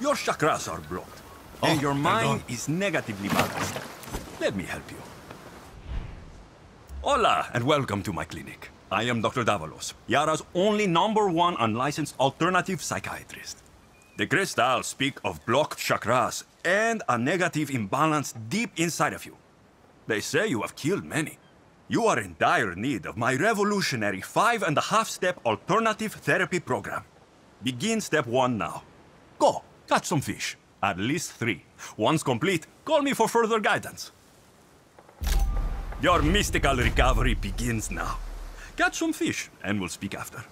Your chakras are blocked, and oh, your mind is negatively balanced. Let me help you. Hola, and welcome to my clinic. I am Dr. Davalos, Yara's only number one unlicensed alternative psychiatrist. The crystals speak of blocked chakras and a negative imbalance deep inside of you. They say you have killed many. You are in dire need of my revolutionary five and a half step alternative therapy program. Begin step one now. Go, catch some fish. At least three. Once complete, call me for further guidance. Your mystical recovery begins now. Catch some fish, and we'll speak after.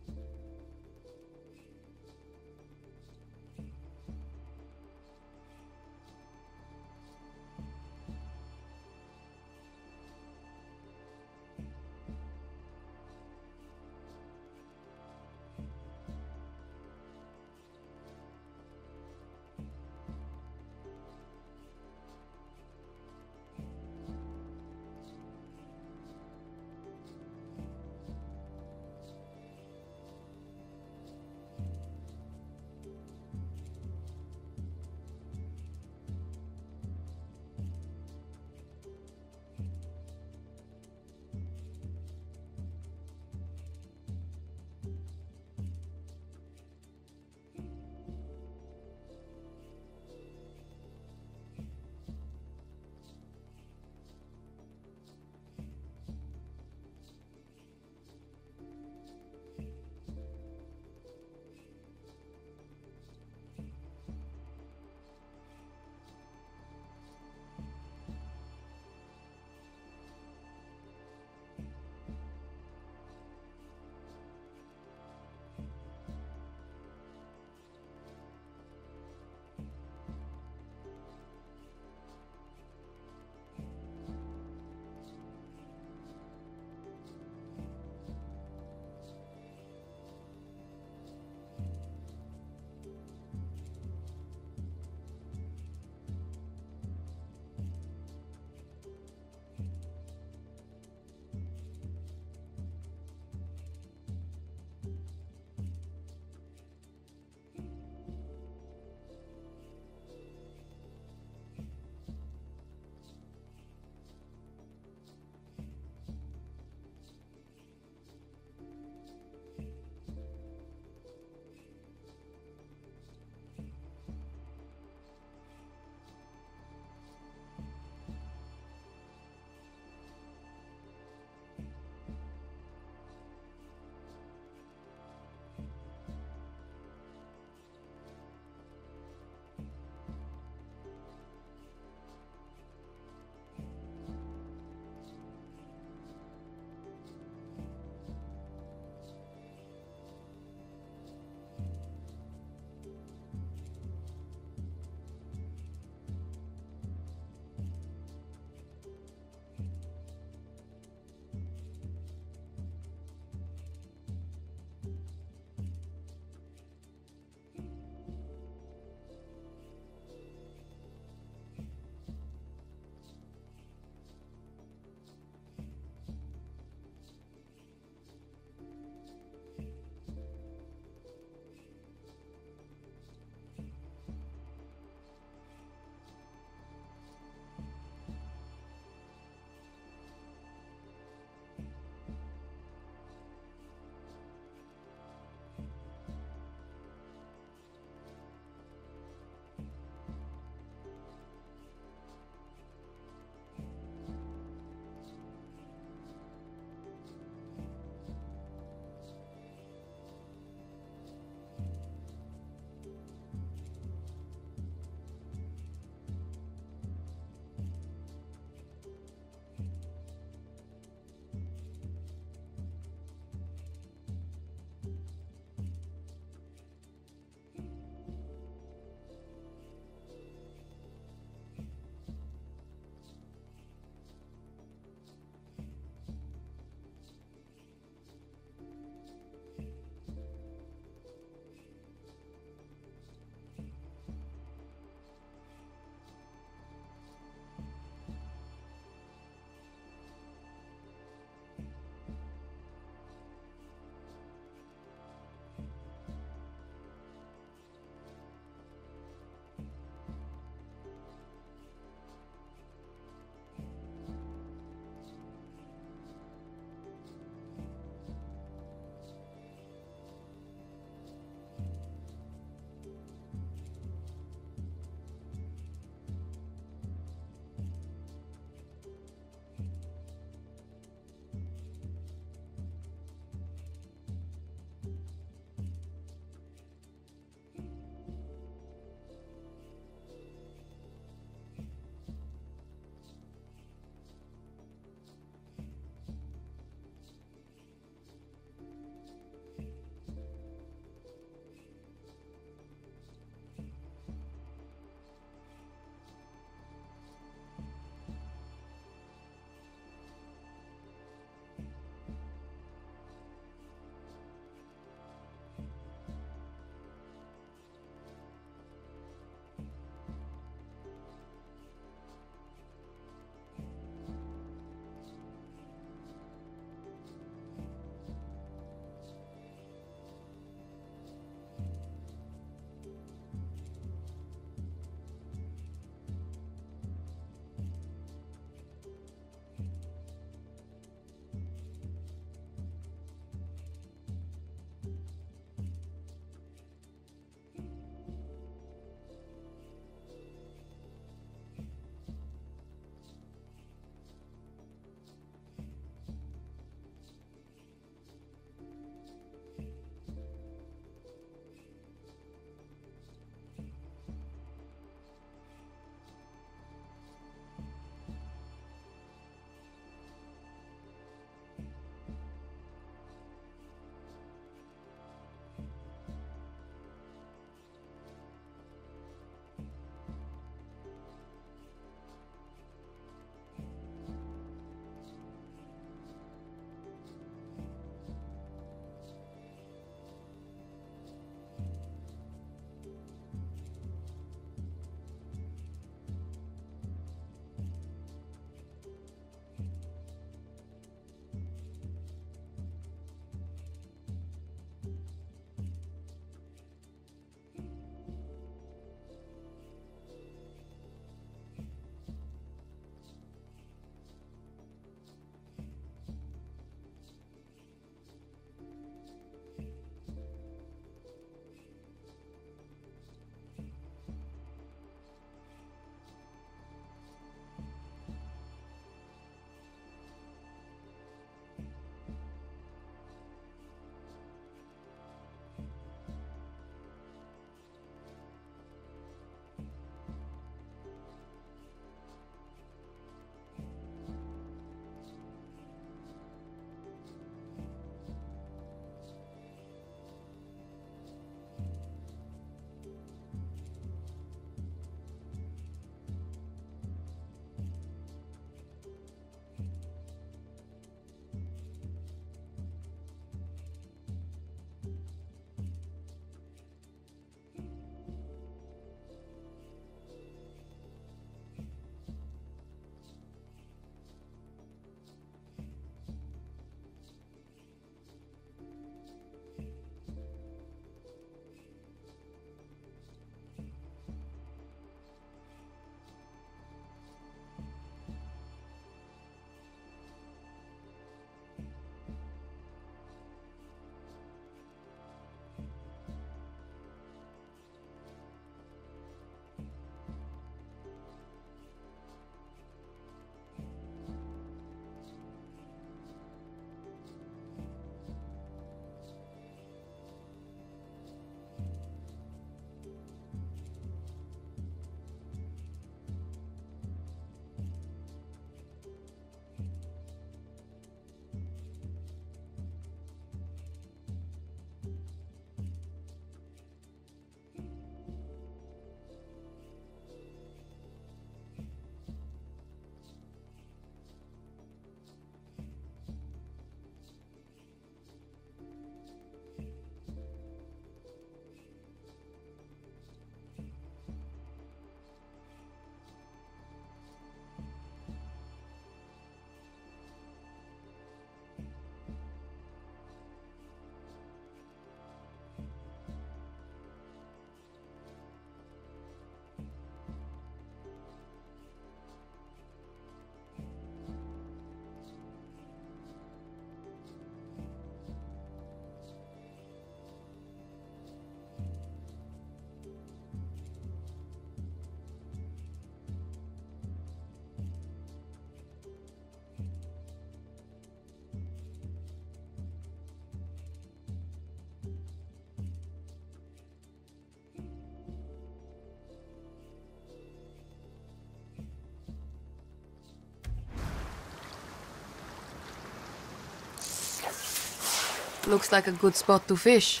Looks like a good spot to fish.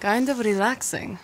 Kind of relaxing.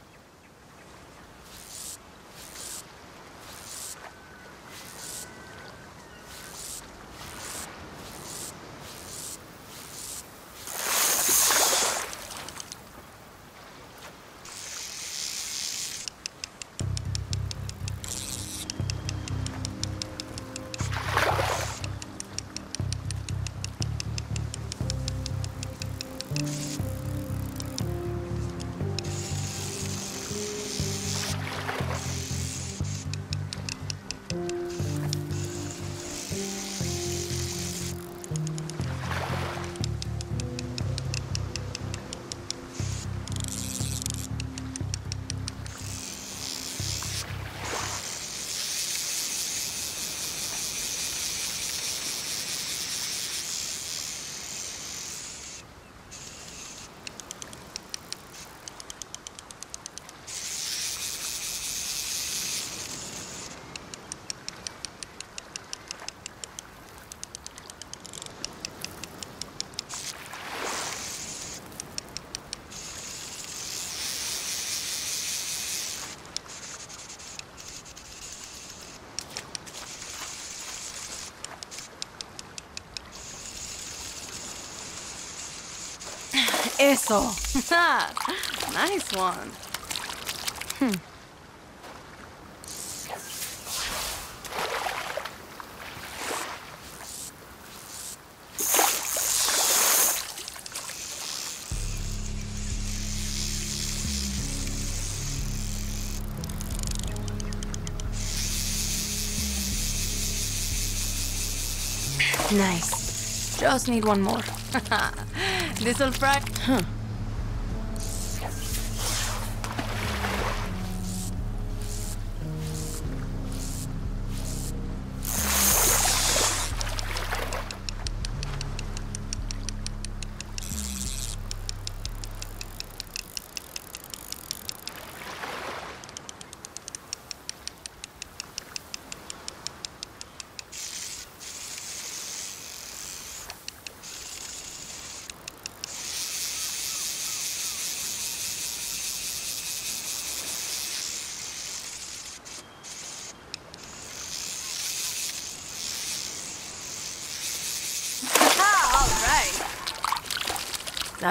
Eso. nice one. Hmm. Nice. Just need one more. This'll fry.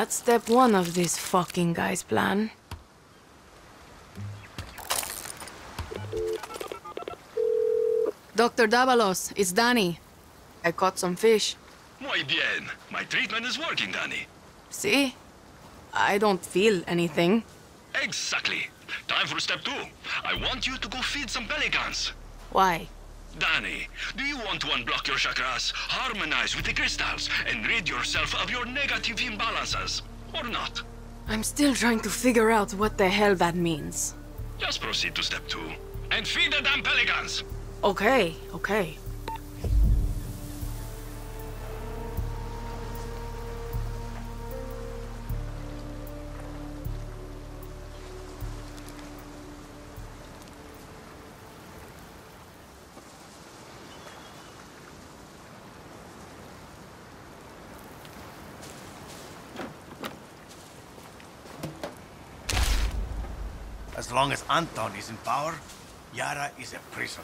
That's step one of this fucking guy's plan. Dr. Davalos, it's Dani. I caught some fish. Muy bien. My treatment is working, Dani. See? I don't feel anything. Exactly. Time for step two. I want you to go feed some pelicans. Why? Dani, do you want to unblock your chakras, harmonize with the crystals, and rid yourself of your negative imbalances? Or not? I'm still trying to figure out what the hell that means. Just proceed to step two. And feed the damn pelicans! Okay, okay. Long as Anton is in power, Yara is a prison.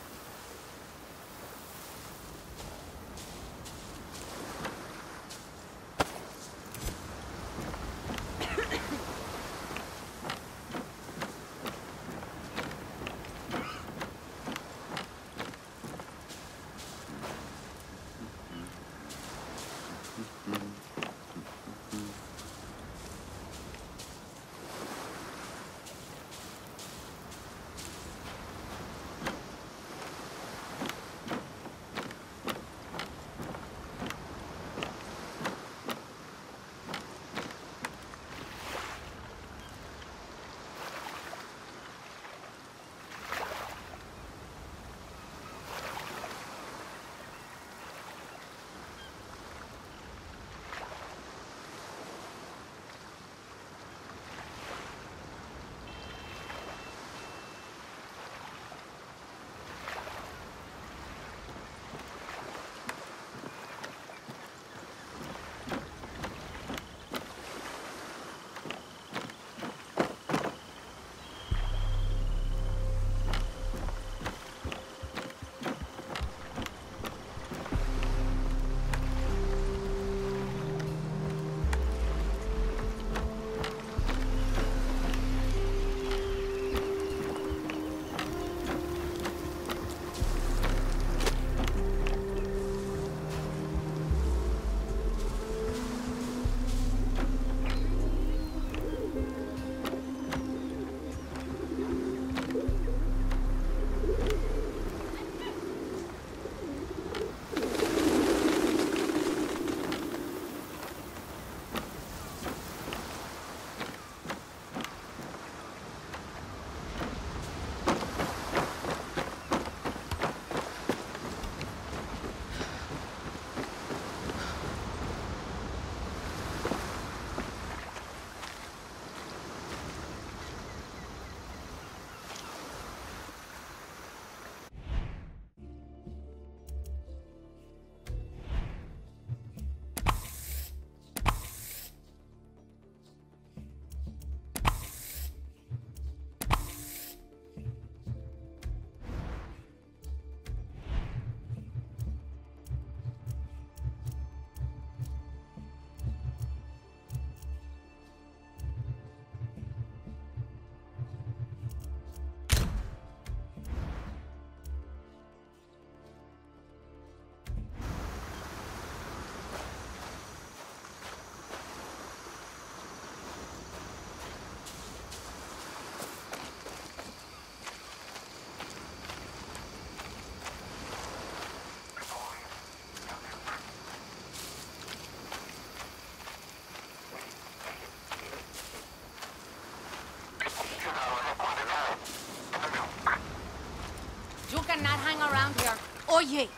around here. Oye,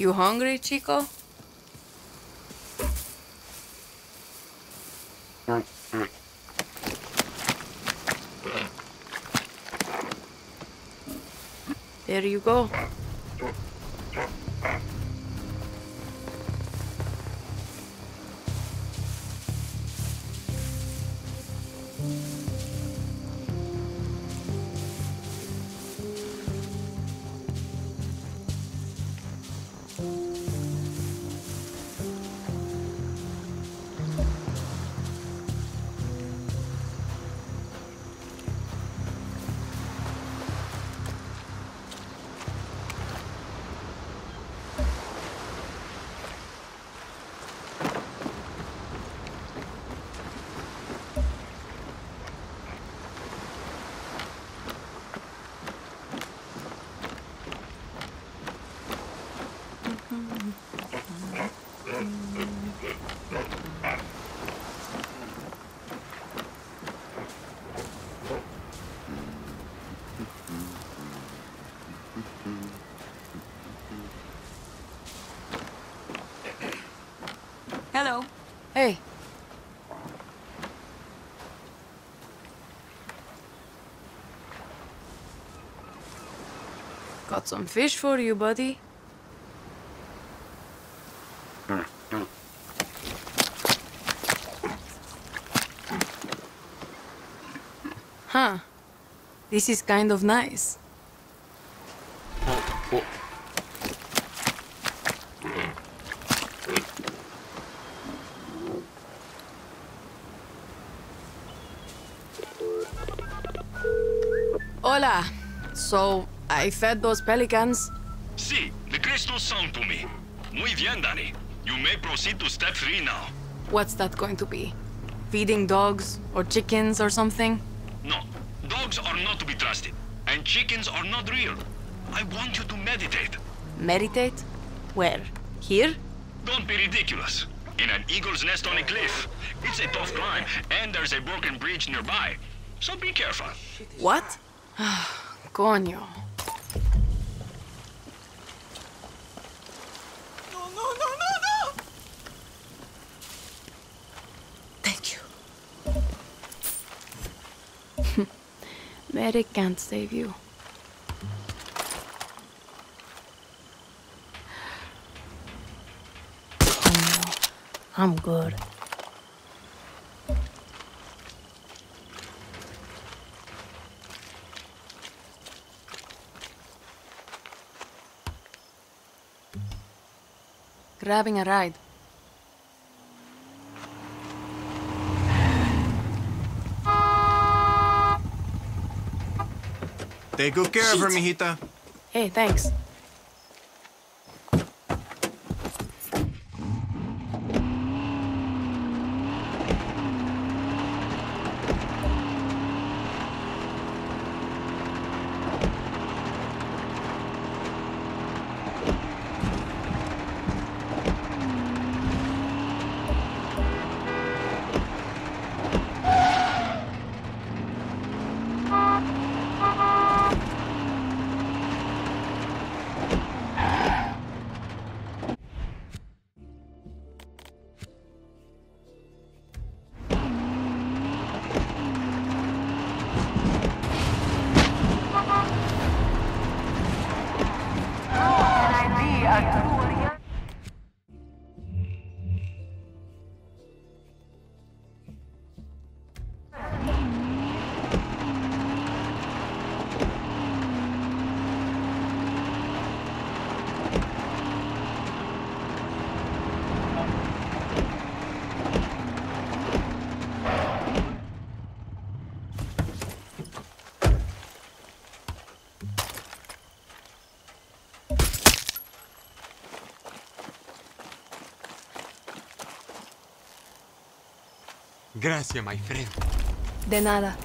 You hungry, Chico? There you go. Got some fish for you, buddy. Huh. This is kind of nice. Hola. So, I fed those pelicans. See, the crystals sound to me. Muy bien, Dani. You may proceed to step three now. What's that going to be? Feeding dogs or chickens or something? No, dogs are not to be trusted, and chickens are not real. I want you to meditate. Meditate? Where? Here? Don't be ridiculous. In an eagle's nest on a cliff. It's a tough climb, and there's a broken bridge nearby. So be careful. What? Coño. No, no, no, no, no! Thank you. Medic can't save you. Oh, I'm good. Grabbing a ride. Take good care of her, mijita. Hey, thanks. Gracias, my friend. De nada.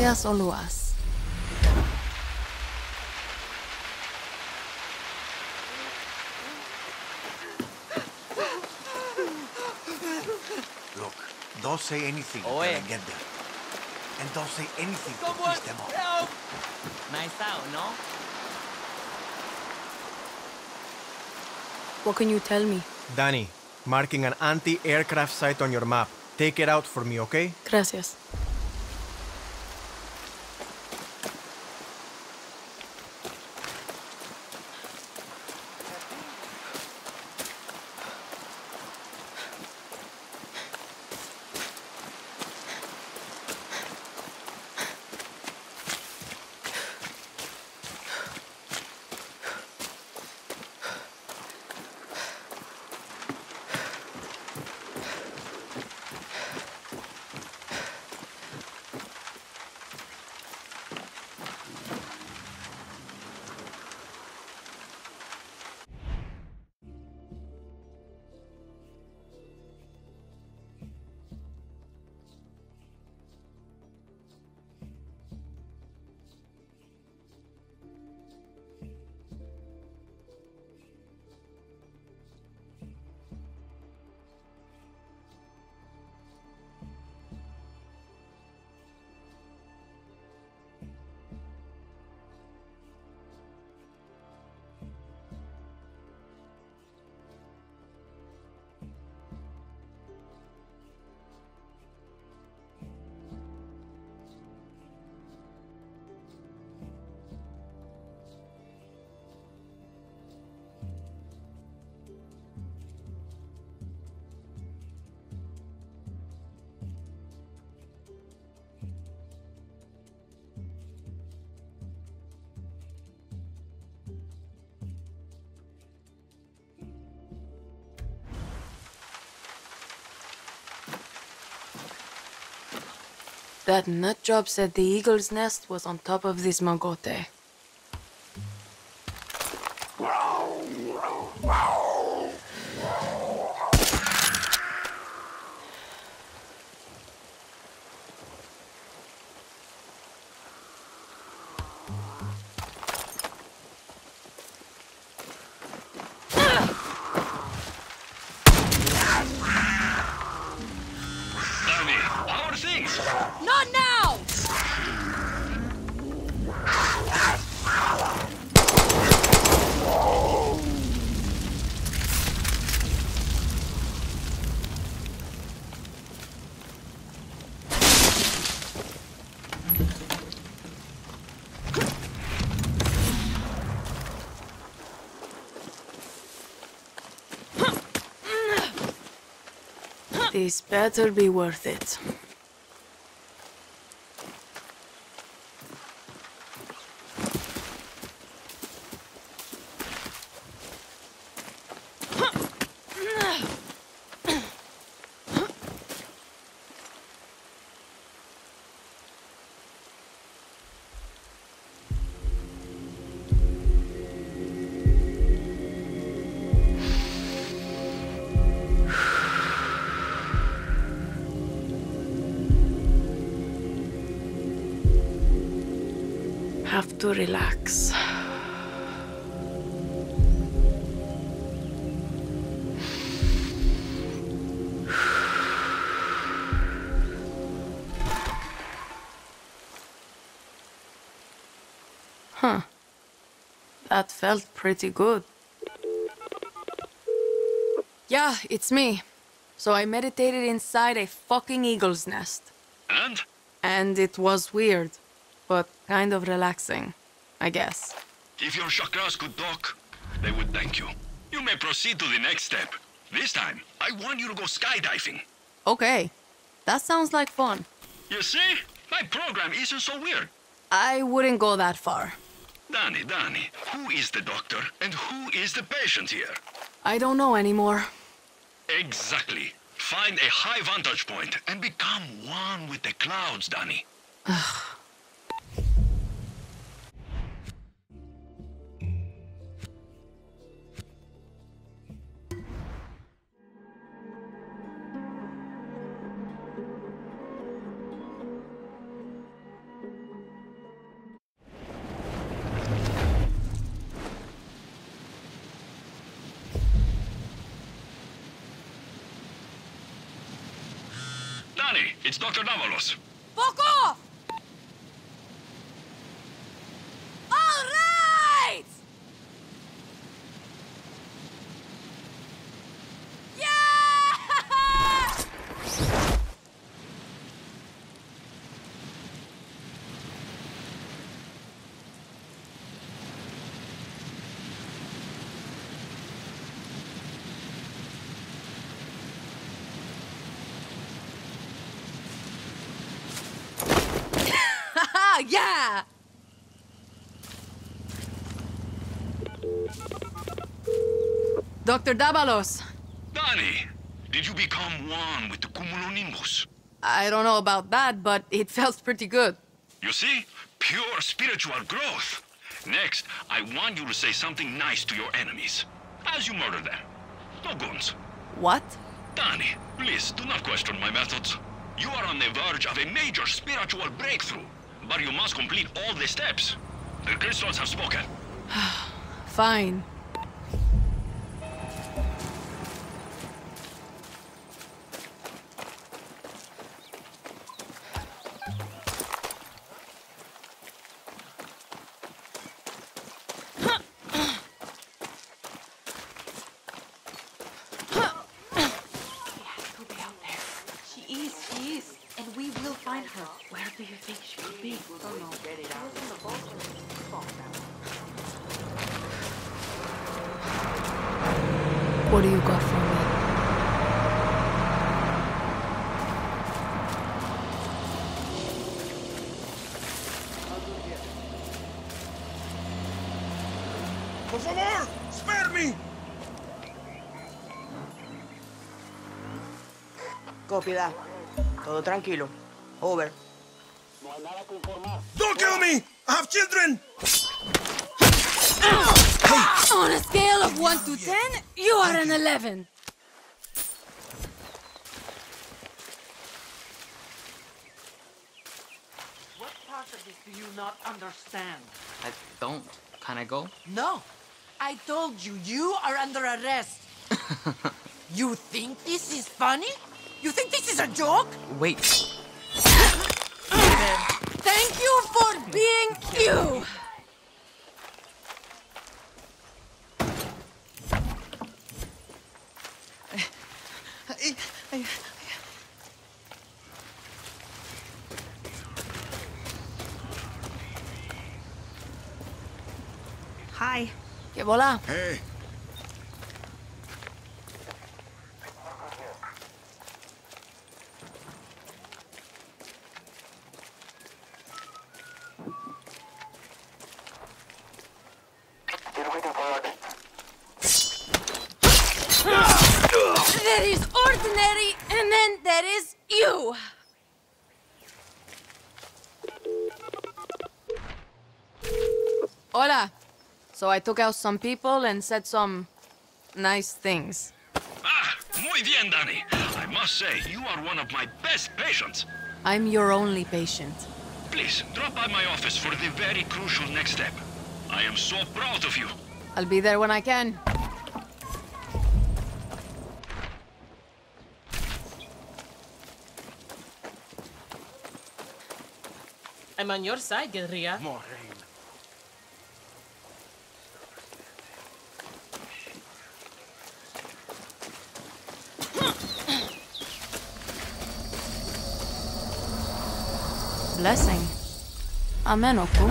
Gracias, Oluas. Look, don't say anything Oe. until I get there. And don't say anything to Someone piss them off. help! Nice out, no? What can you tell me? Dani, marking an anti-aircraft site on your map. Take it out for me, okay? Gracias. That nut job said the eagle's nest was on top of this mogote. This better be worth it. To relax. Huh. That felt pretty good. Yeah, it's me. So I meditated inside a fucking eagle's nest. And? And it was weird, but kind of relaxing, I guess. If your chakras could talk, they would thank you. You may proceed to the next step. This time, I want you to go skydiving. Okay, that sounds like fun. You see? My program isn't so weird. I wouldn't go that far. Dani, Dani, who is the doctor and who is the patient here? I don't know anymore. Exactly. Find a high vantage point and become one with the clouds, Dani. Dr. Davalos. Dr. Davalos, Dani, did you become one with the cumulonimbus? I don't know about that, but it felt pretty good. You see? Pure spiritual growth. Next, I want you to say something nice to your enemies. As you murder them. No guns. What? Dani, please do not question my methods. You are on the verge of a major spiritual breakthrough, but you must complete all the steps. The crystals have spoken. Fine. She is, she is. And we will find her. Where do you think she could be? Don't know. Get it out. What do you got for me? Por favor, spare me! Copy that. Todo tranquilo. Over. Don't kill me! I have children! On a scale of 1 to 10, you are an 11. What part of this do you not understand? I don't. Can I go? No. I told you, you are under arrest. you think this is funny? You think this is a joke? Wait. Thank you for being you! Hi. ¿Qué bola? Hey. There is ordinary, and then there is you. Hola. So I took out some people and said some nice things. Ah, muy bien, Dani. I must say, you are one of my best patients. I'm your only patient. Please, drop by my office for the very crucial next step. I am so proud of you. I'll be there when I can. I'm on your side, guerrilla. Blessing. Amen, Oku.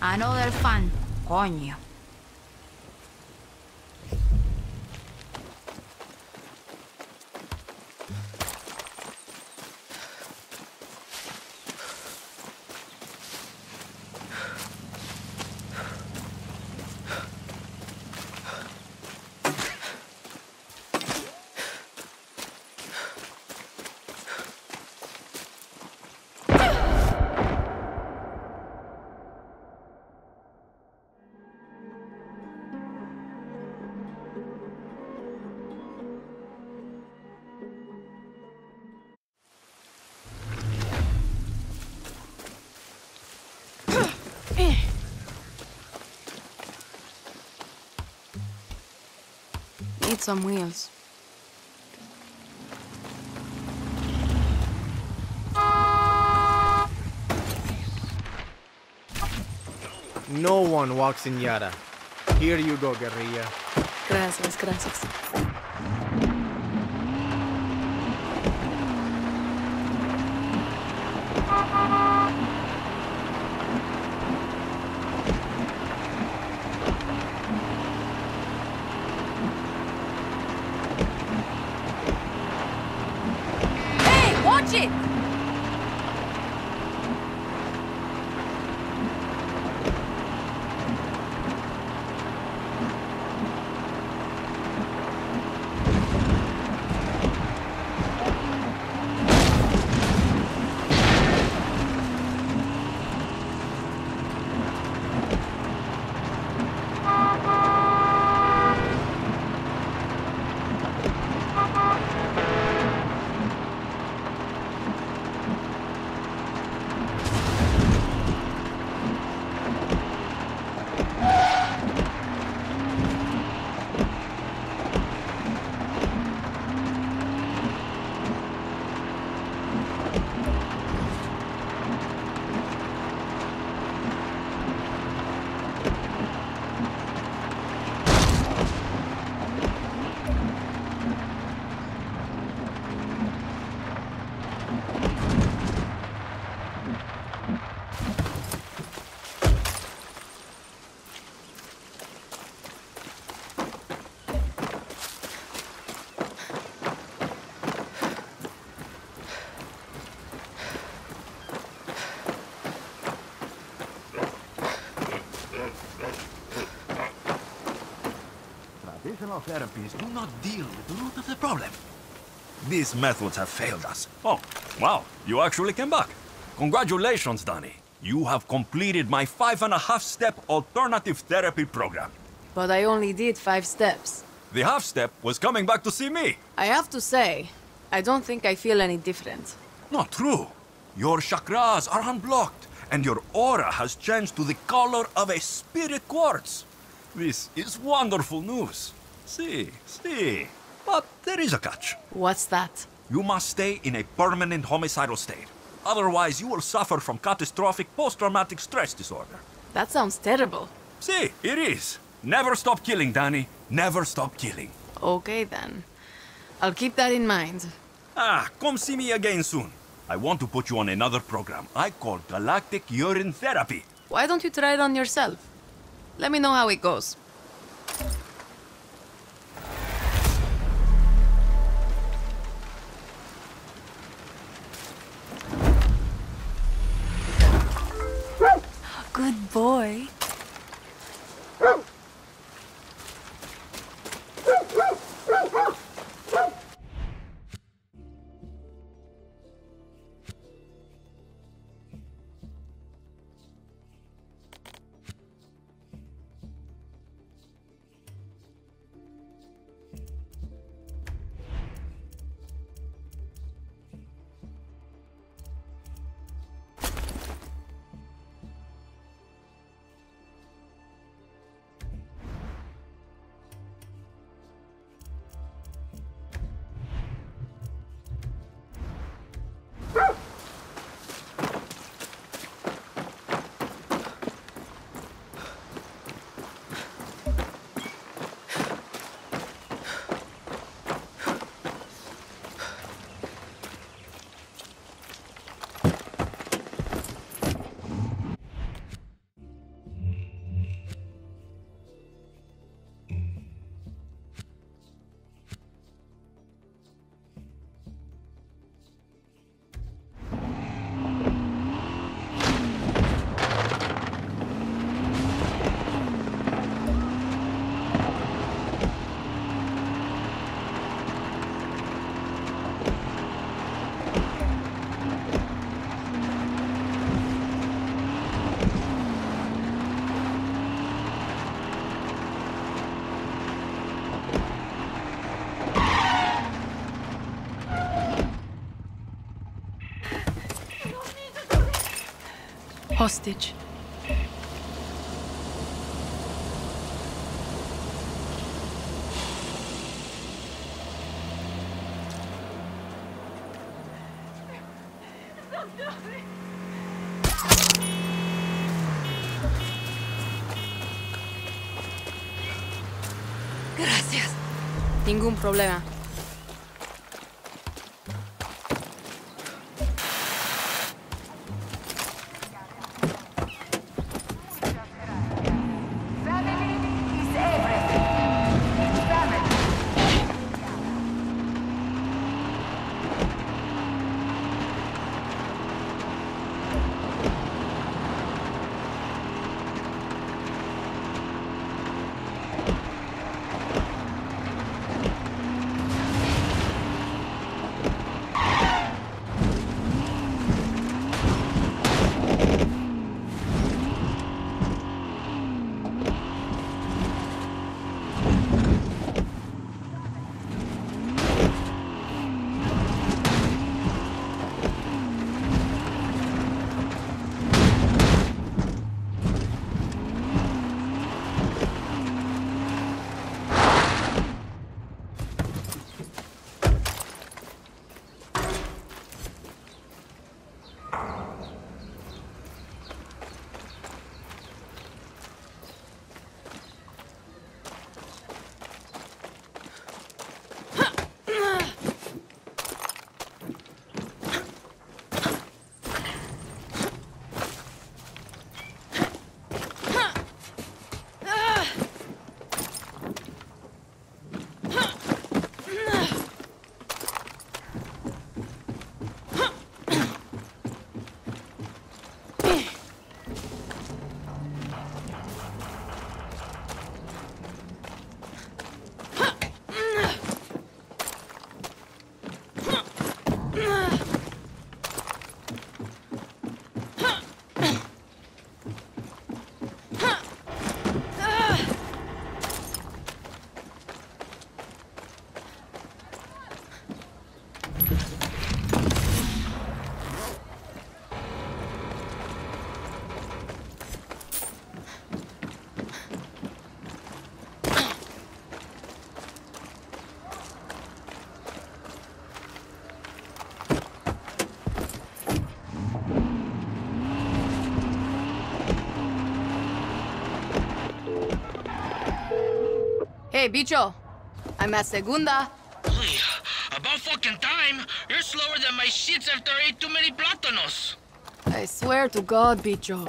Ano del fan. Coño. Some wheels. No one walks in Yara. Here you go, guerrilla. Gracias, gracias. Therapies do not deal with the root of the problem. These methods have failed us. Oh, wow, you actually came back. Congratulations, Dani. You have completed my five and a half step alternative therapy program. But I only did five steps. The half step was coming back to see me. I have to say, I don't think I feel any different. Not true. Your chakras are unblocked, and your aura has changed to the color of a spirit quartz. This is wonderful news. See, see. But there is a catch. What's that? You must stay in a permanent homicidal state. Otherwise, you will suffer from catastrophic post-traumatic stress disorder. That sounds terrible. See, it is. Never stop killing, Dani. Never stop killing. Okay then. I'll keep that in mind. Ah, come see me again soon. I want to put you on another program I call Galactic Urine Therapy. Why don't you try it on yourself? Let me know how it goes. Good boy. Gracias. Ningún problema. Hey, bicho. I'm at Segunda. About fucking time! You're slower than my shits after I ate too many plátanos! I swear to God, bicho.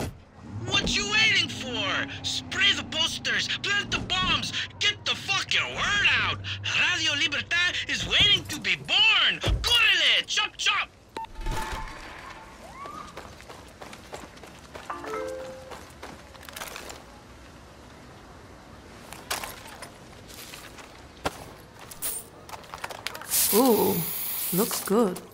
Good.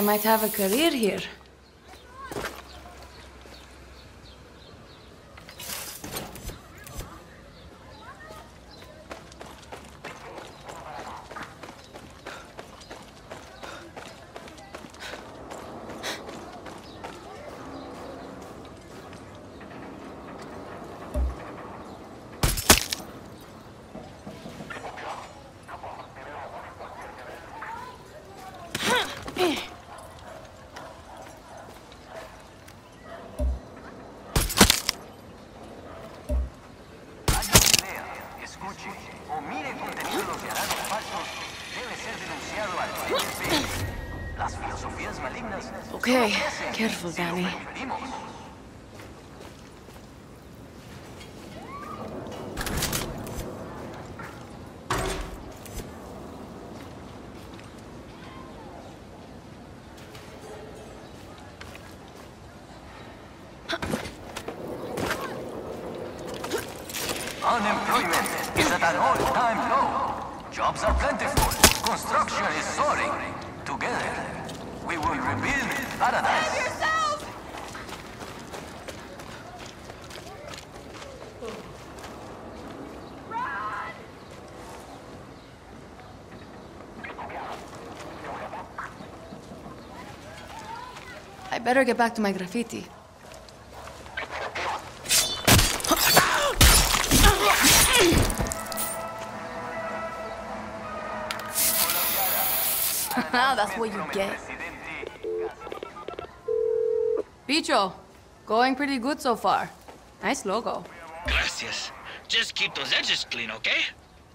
I might have a career here. Careful, Dani. Unemployment is at an all-time low. Jobs are plentiful. Construction is soaring. Together, we will rebuild paradise. I better get back to my graffiti. Ah, that's what you get. Bicho, going pretty good so far. Nice logo. Gracias. Just keep those edges clean, okay?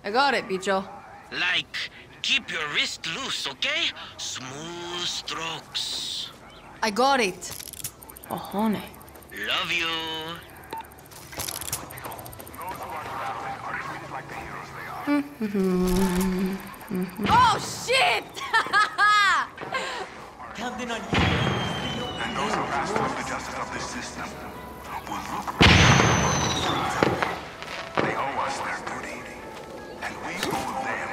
I got it, Bicho. Like, keep your wrist loose, okay? Smooth strokes. I got it. Oh, honey. Love you. Mm-hmm. oh shit! Counting on And those who master the justice of this system will look. They owe us their duty, and we owe them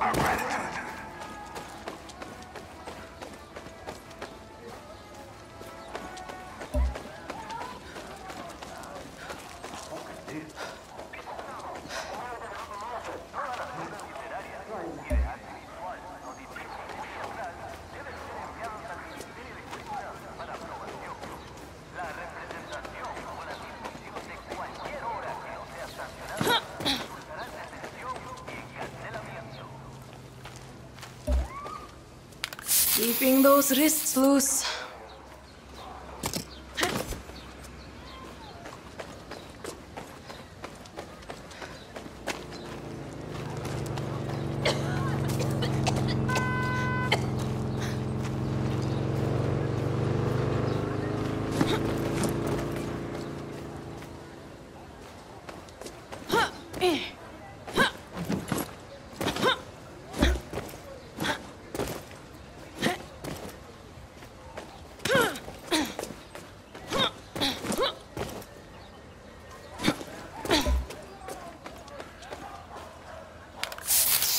our gratitude. Keeping those wrists loose.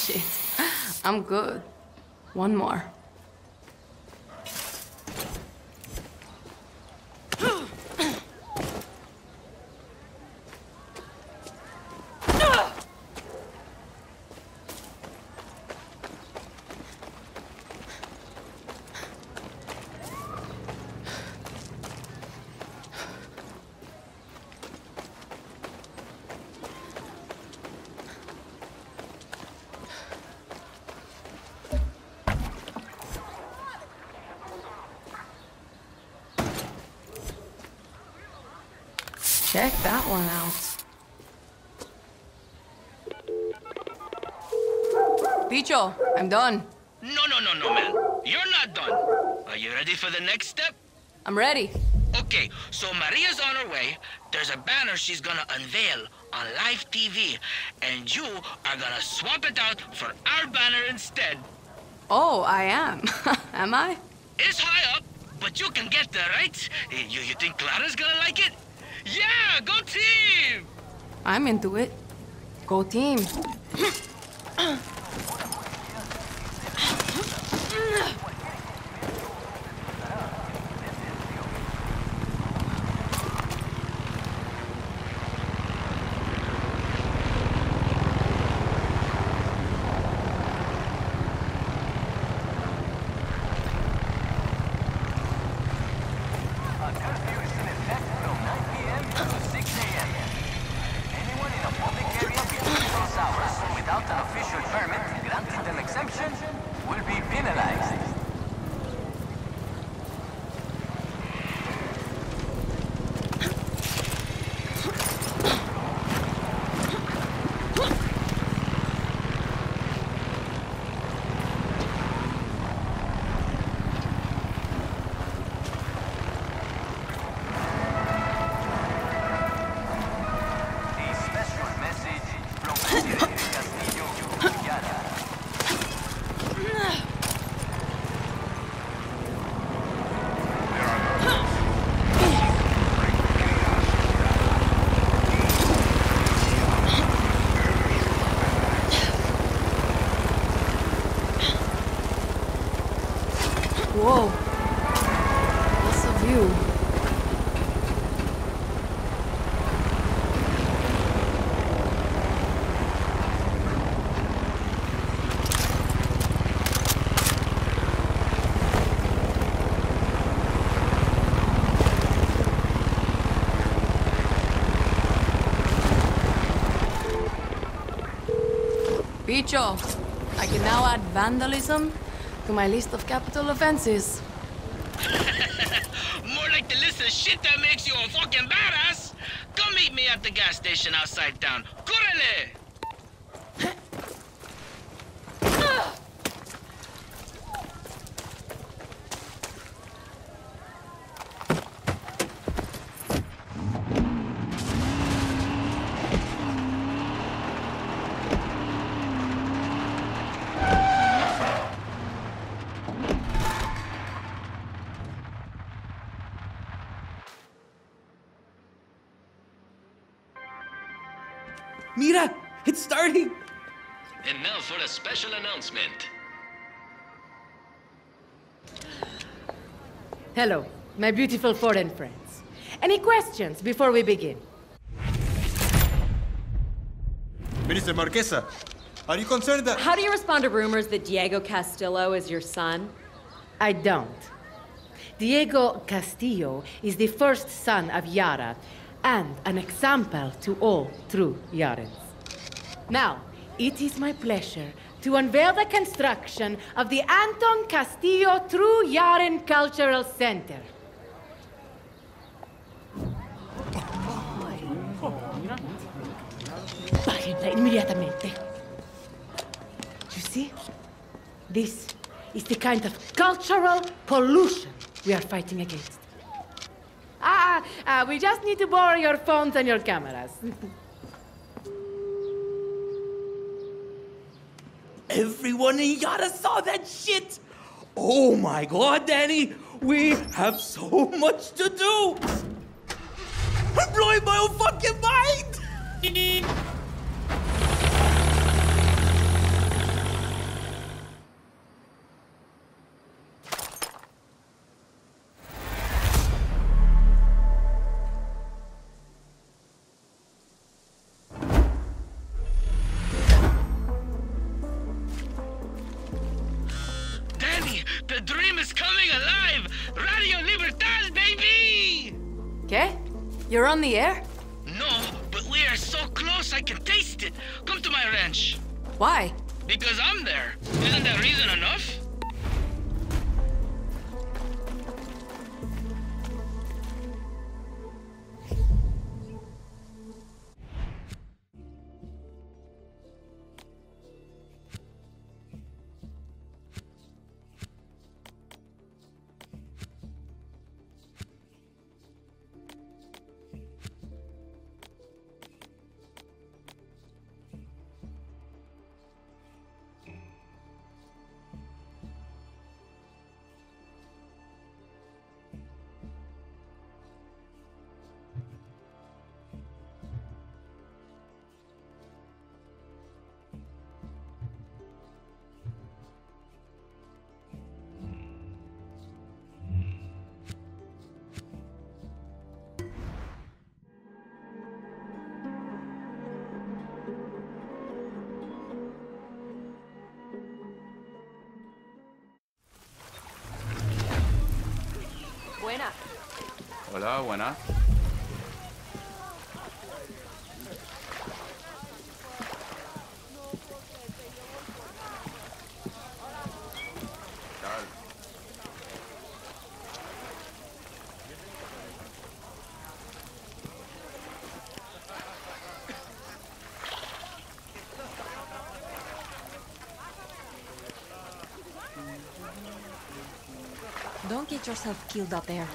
Shit. I'm good. One more. Check that one out. Bicho, I'm done. No, no, no, no, man. You're not done. Are you ready for the next step? I'm ready. Okay, so Maria's on her way. There's a banner she's gonna unveil on live TV, and you are gonna swap it out for our banner instead. Oh, I am. am I? It's high up, but you can get there, right? You, you think Clara's gonna like it? Yeah, go team! I'm into it. Go team. Without an official permit Whoa. What's a view? Bicho, I can now add vandalism my list of capital offenses. More like the list of shit that makes you a fucking badass. Come meet me at the gas station outside town. My beautiful foreign friends. Any questions before we begin? Minister Marquesa, are you concerned that... How do you respond to rumors that Diego Castillo is your son? I don't. Diego Castillo is the first son of Yara and an example to all true Yarans. Now, it is my pleasure to unveil the construction of the Anton Castillo True Yaran Cultural Center. Inmediatamente. You see? This is the kind of cultural pollution we are fighting against. Ah, ah, we just need to borrow your phones and your cameras. Everyone in Yara saw that shit. Oh my god, Dani, we have so much to do. I'm blowing my own fucking mind. You're on the air? No, but we are so close I can taste it. Come to my ranch. Why? Because I'm there. Isn't that reason enough? Get yourself killed out there.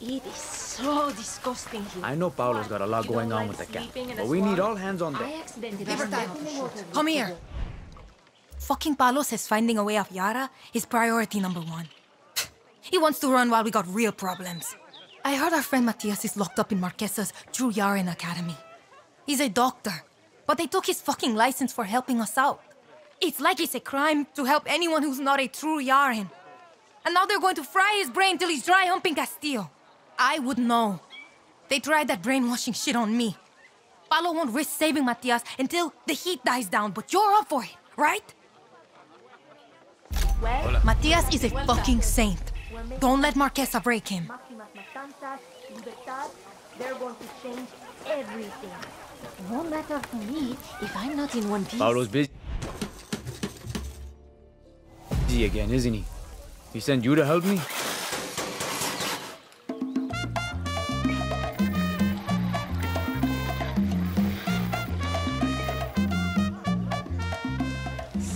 It is so disgusting here. I know Paolo's got a lot going on with the cat, but we need all hands on deck. Come here. Fucking Paolo says finding a way off Yara is priority number one. He wants to run while we got real problems. I heard our friend Matias is locked up in Marquesa's True Yaran Academy. He's a doctor. But they took his fucking license for helping us out. It's like it's a crime to help anyone who's not a true Yaran. And now they're going to fry his brain till he's dry humping Castillo. I would know. They tried that brainwashing shit on me. Paolo won't risk saving Matias until the heat dies down, but you're up for it, right? Hola. Matias is a fucking saint. Don't let Marquesa break him. They're going to change everything. It won't matter to me if I'm not in one piece. Paolo's busy busy again, isn't he? He sent you to help me?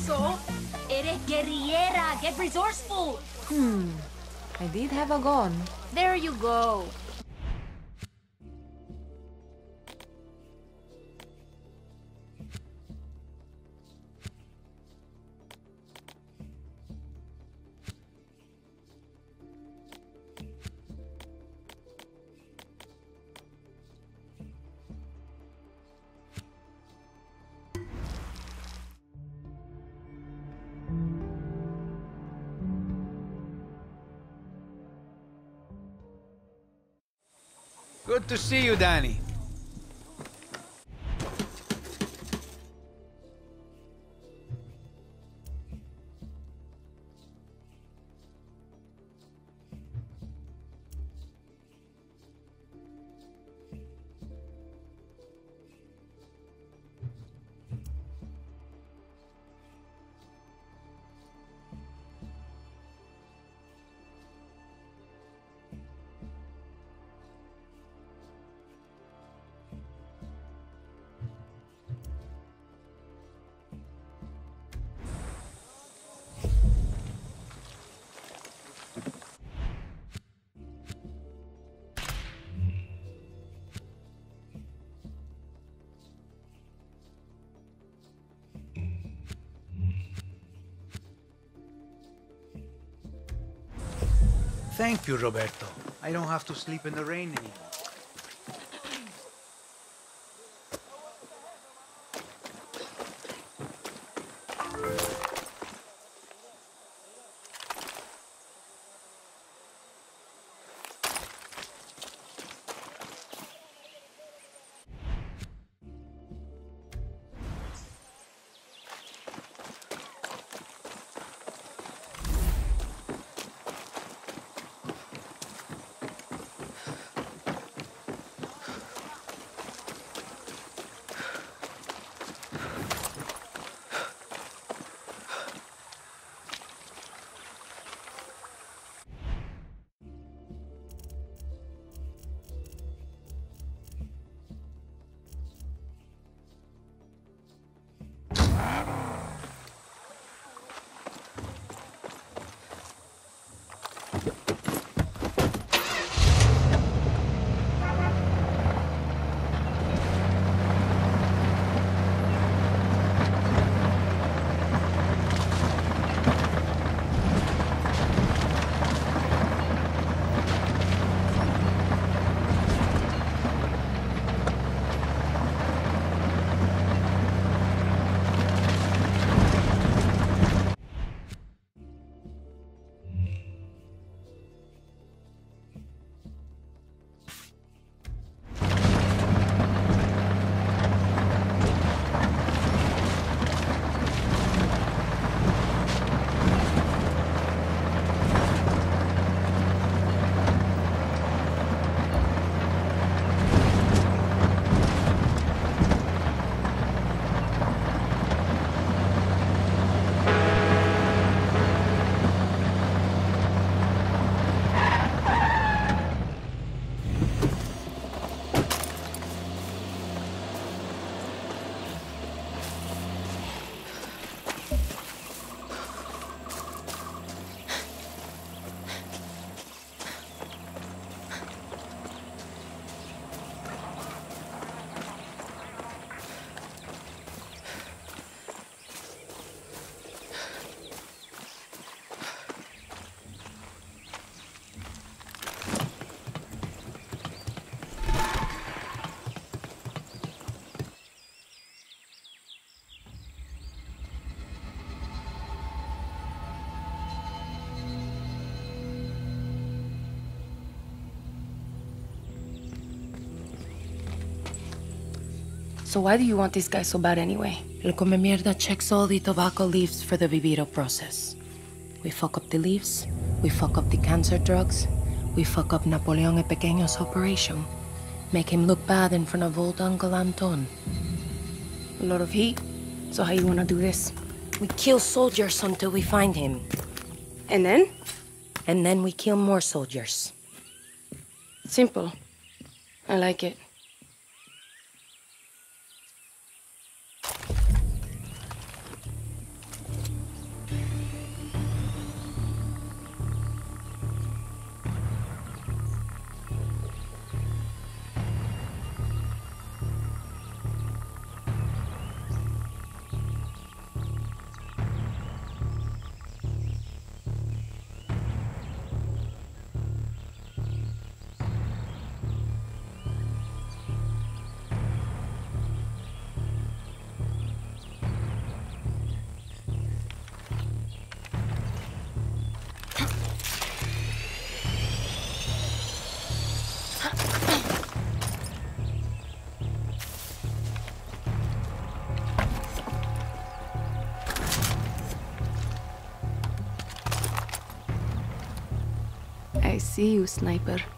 So, eres guerrillera. Get resourceful. Hmm. I did have a gun. There you go. Good to see you, Dani. Thank you, Roberto. I don't have to sleep in the rain anymore. So why do you want this guy so bad anyway? El come mierda checks all the tobacco leaves for the viviro process. We fuck up the leaves, we fuck up the cancer drugs, we fuck up Napoleon Pequeño's operation. Make him look bad in front of old Uncle Anton. A lot of heat. So how you wanna do this? We kill soldiers until we find him. And then? And then we kill more soldiers. Simple. I like it. See you, sniper.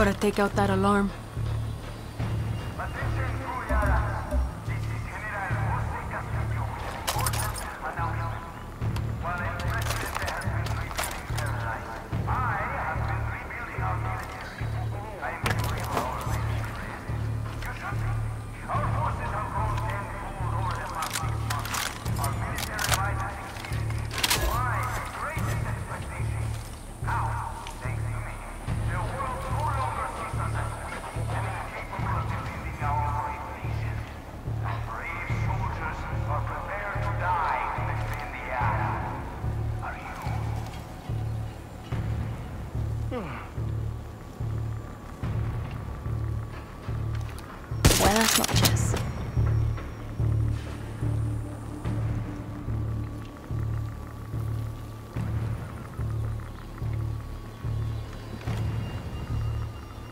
Gotta take out that alarm.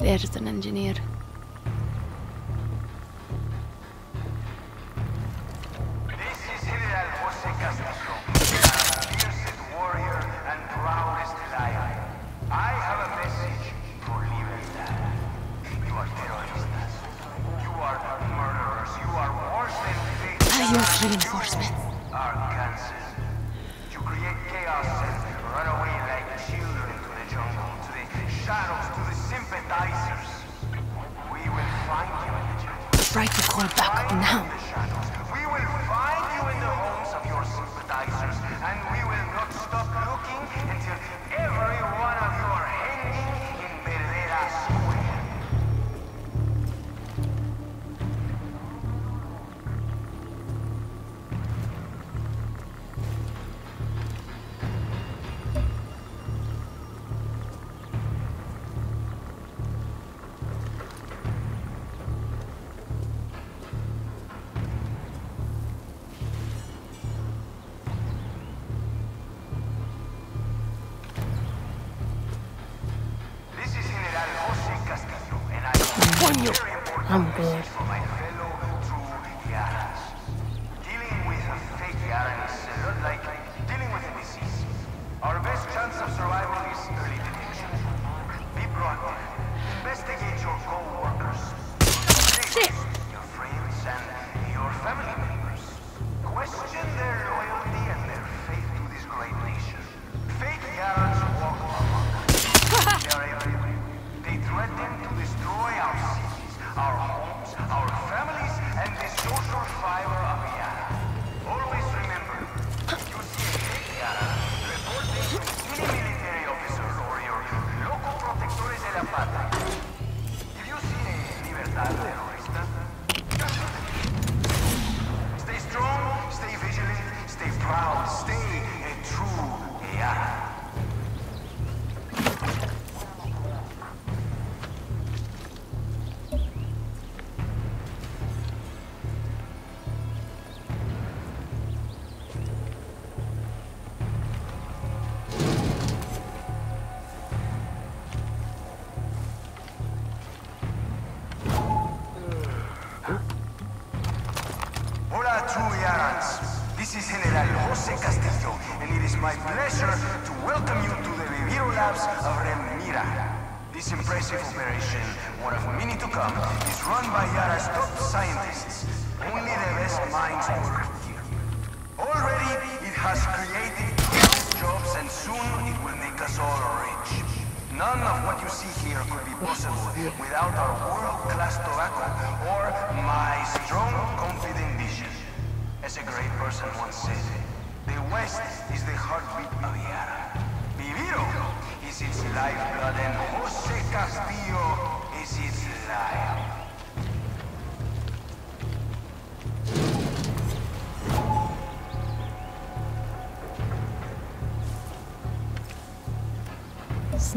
There's an engineer.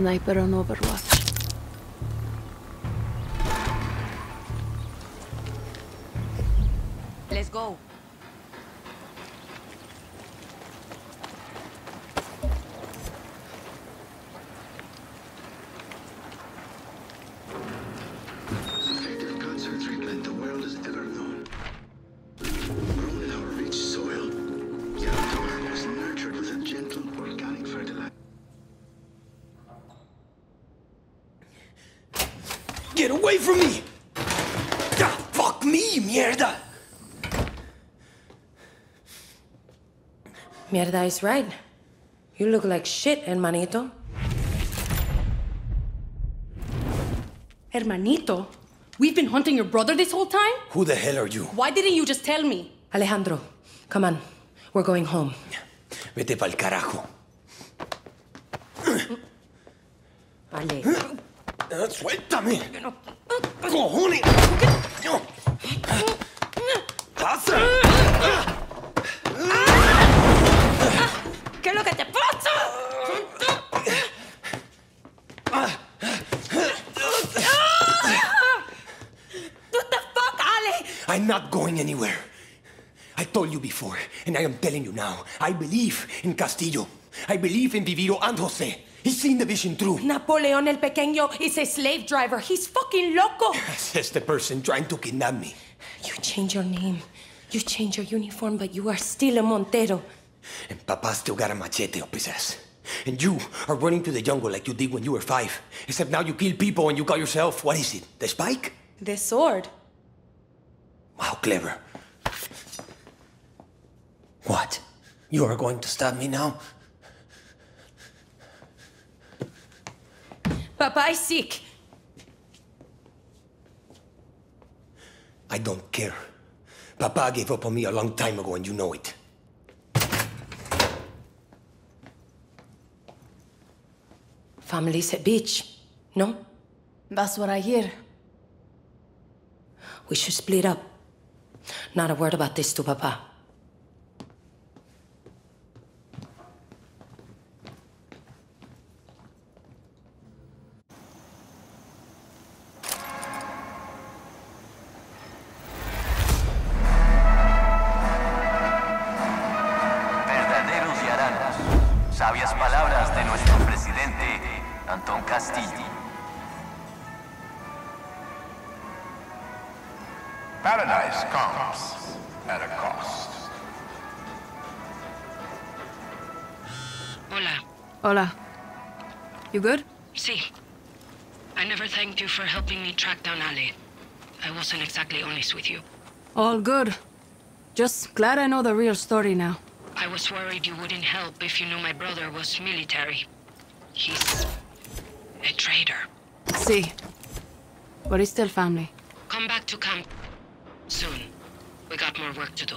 Sniper on Overwatch. Mierda is right. You look like shit, hermanito. Hermanito, we've been hunting your brother this whole time? Who the hell are you? Why didn't you just tell me? Alejandro, come on. We're going home. Vete pa'l carajo. Ale. Ah, Suéltame. Cojones. No. Pasa. ¿Qué es lo que te pasa? What the fuck, Ale? I'm not going anywhere. I told you before, and I am telling you now. I believe in Castillo. I believe in Viviro and Jose. He's seen the vision through. Napoleon el Pequeño is a slave driver. He's fucking loco. Says the person trying to kidnap me. You change your name. You change your uniform, but you are still a Montero. And Papa still got a machete up his ass. And you are running to the jungle like you did when you were five. Except now you kill people and you call yourself, what is it, the spike? The sword. Wow, clever. What? You are going to stab me now? Papa is sick. I don't care. Papa gave up on me a long time ago and you know it. Family's a bitch, no? That's what I hear. We should split up. Not a word about this to Papa. Helping me track down Ale. I wasn't exactly honest with you. All good. Just glad I know the real story now. I was worried you wouldn't help if you knew my brother was military. He's a traitor. See. But he's still family. Come back to camp soon. We got more work to do.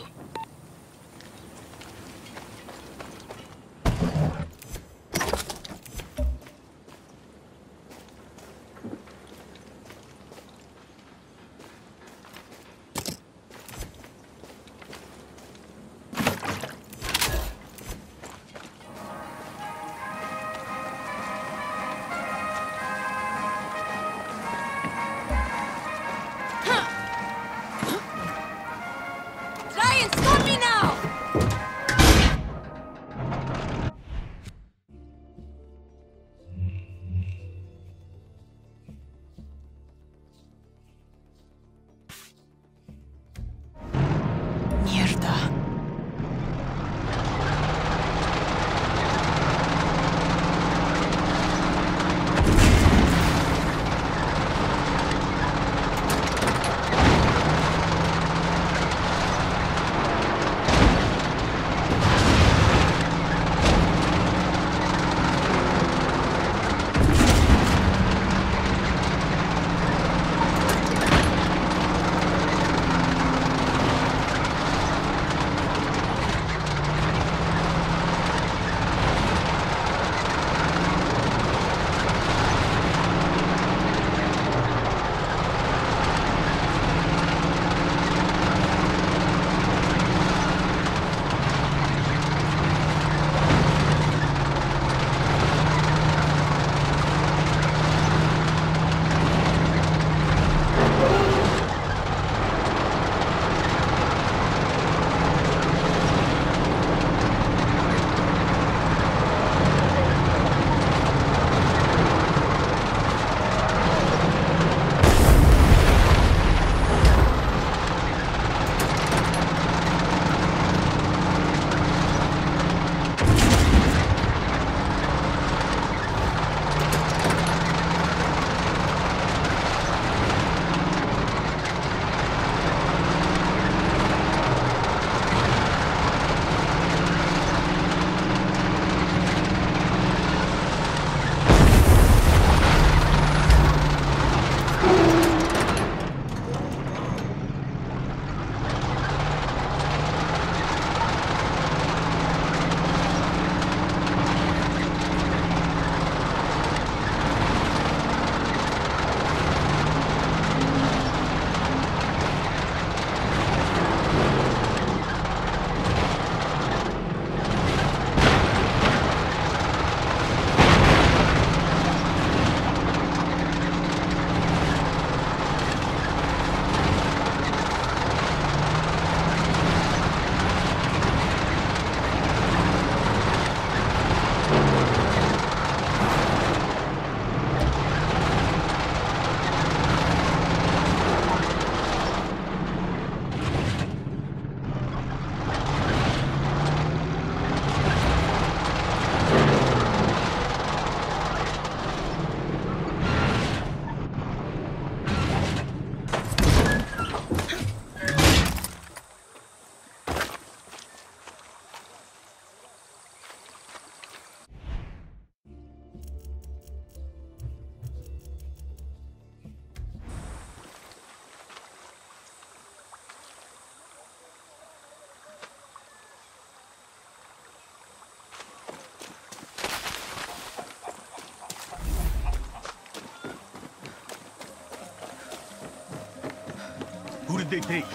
Who they take?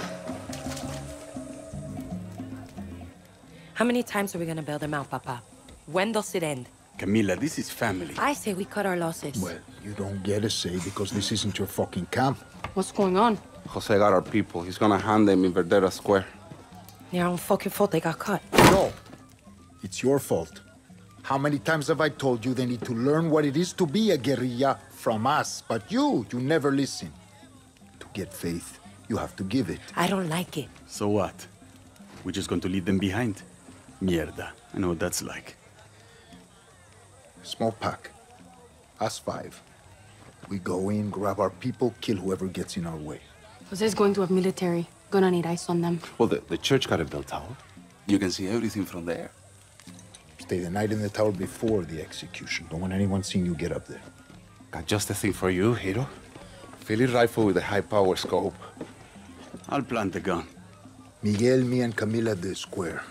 How many times are we gonna bail them out, Papa? When does it end? Camila, this is family. I say we cut our losses. Well, you don't get a say because this isn't your fucking camp. What's going on? Jose got our people. He's gonna hand them in Verdera Square. Their own fucking fault they got cut. No. It's your fault. How many times have I told you they need to learn what it is to be a guerrilla from us? But you, you never listen. To get faith, you have to give it. I don't like it. So what? We're just going to leave them behind? Mierda. I know what that's like. Small pack. Us five. We go in, grab our people, kill whoever gets in our way. Jose's going to have military. Gonna need eyes on them. Well, the, the church got a bell tower. You can see everything from there. Stay the night in the tower before the execution. Don't want anyone seeing you get up there. Got just the thing for you, hero. Philly rifle with a high power scope. I'll plant the gun. Miguel, me, and Camila at the square.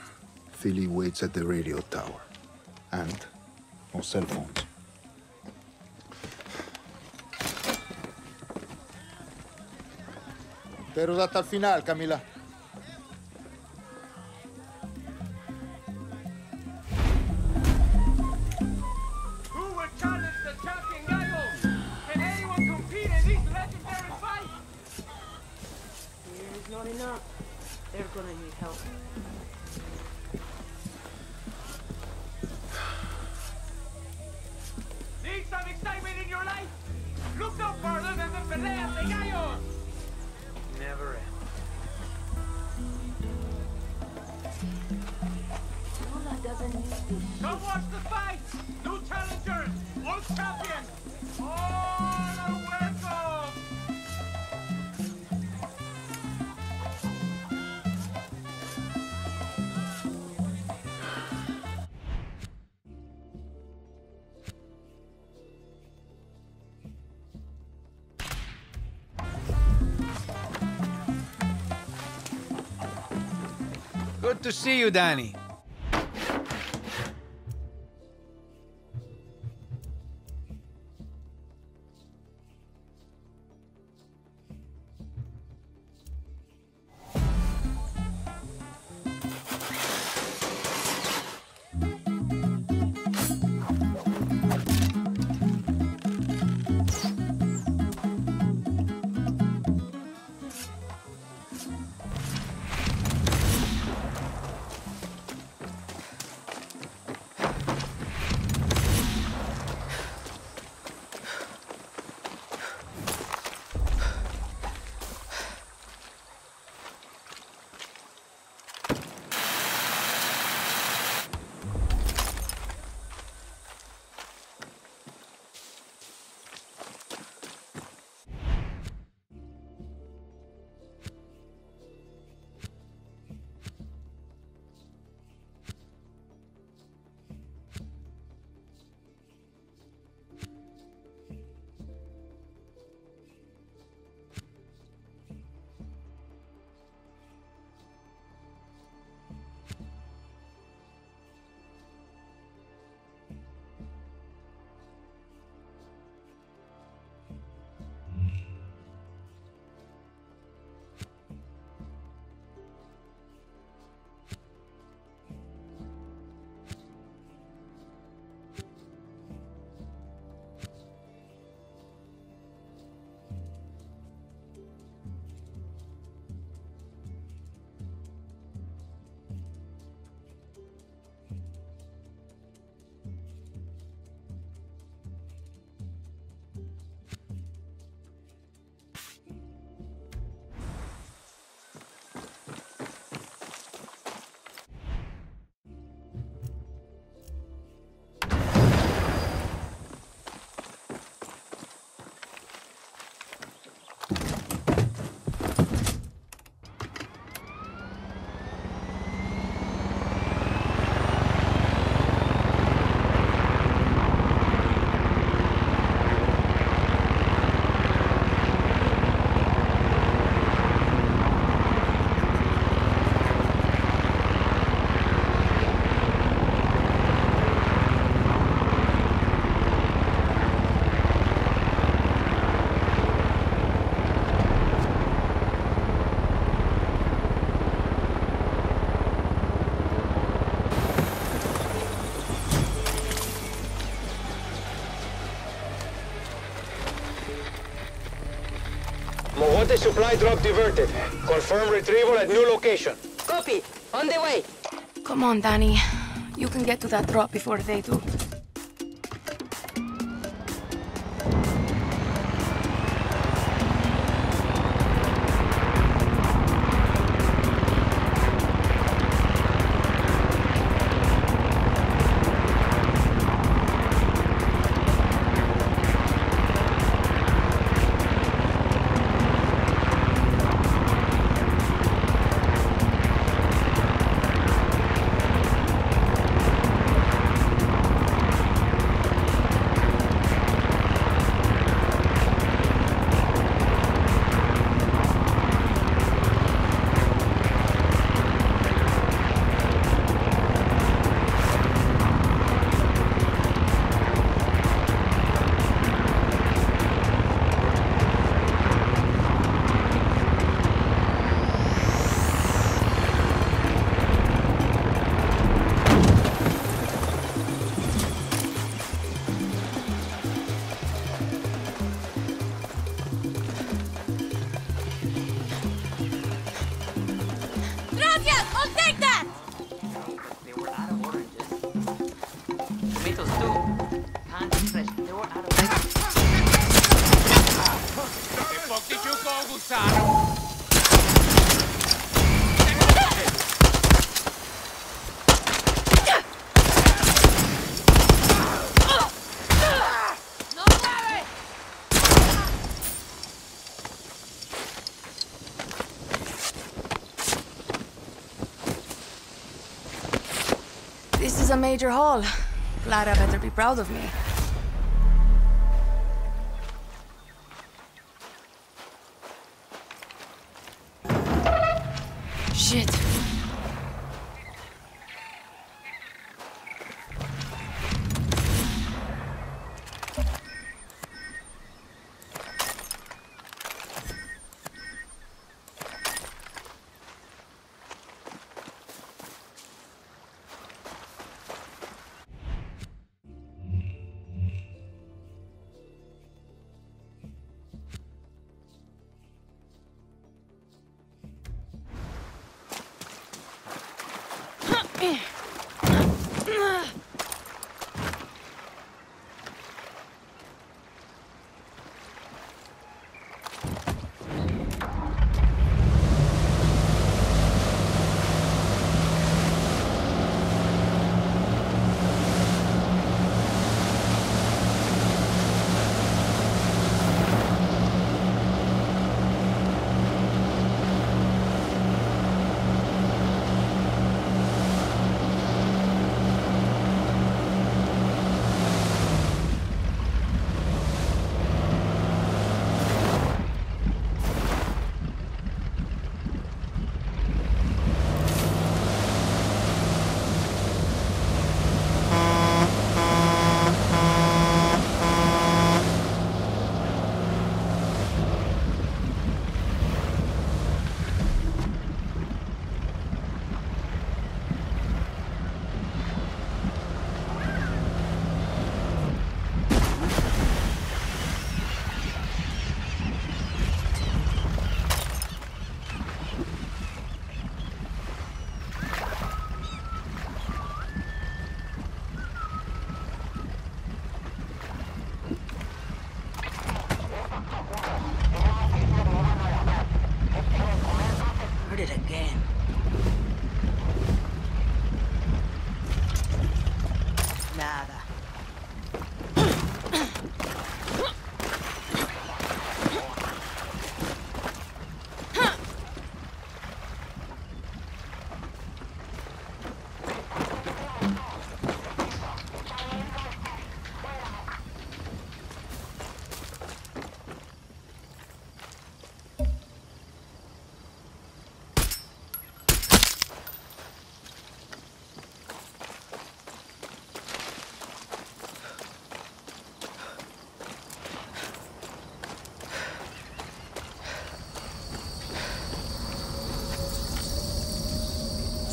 Philly waits at the radio tower. And no cell phones. Pero hasta el final, Camila. Gonna need help. Need some excitement in your life? Look no further than the Peleas de Gallos! Never end. Come watch the fight! New challengers! World champions! All welcome! Good to see you, Dani. County supply drop diverted. Confirm retrieval at new location. Copy. On the way. Come on, Dani. You can get to that drop before they do. Is a major haul. Clara better be proud of me.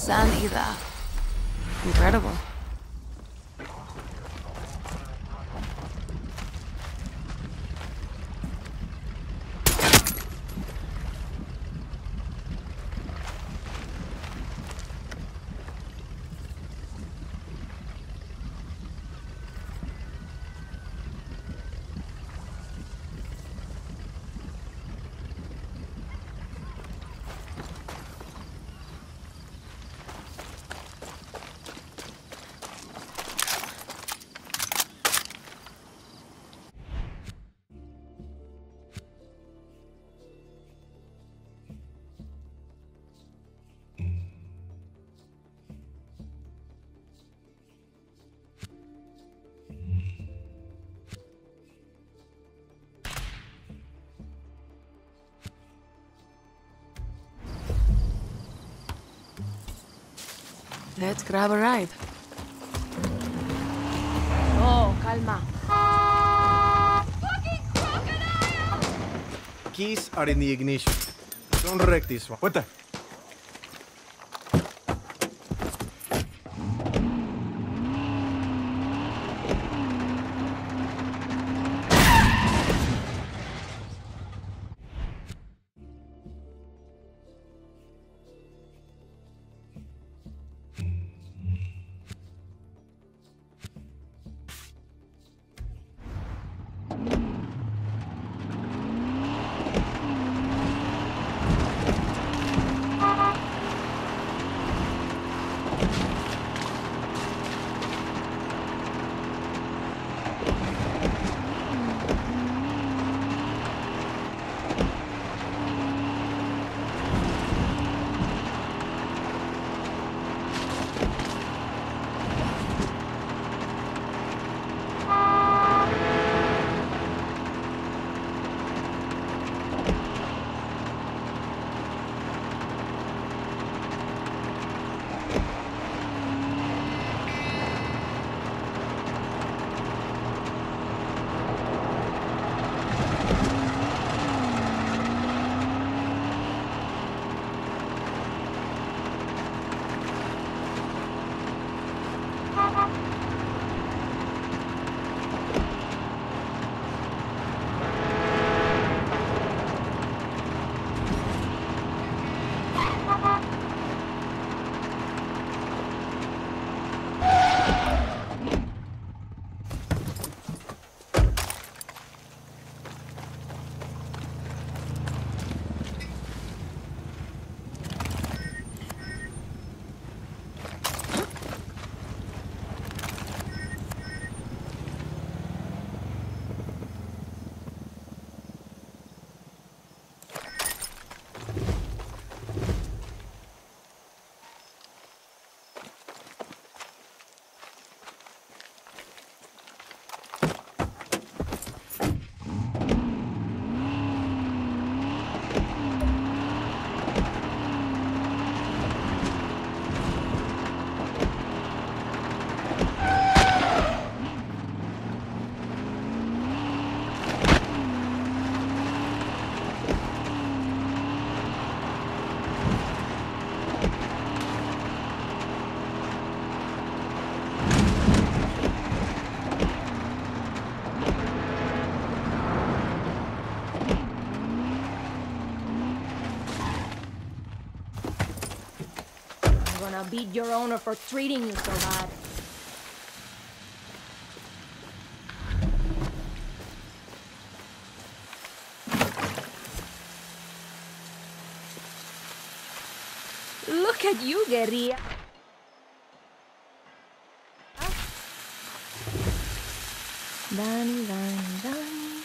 Sanida. Incredible. Let's grab a ride. Oh, calma. Keys are in the ignition. Don't wreck this one. What the? Gonna beat your owner for treating you so bad. Look at you, guerrilla. Dani, Dani, Dani.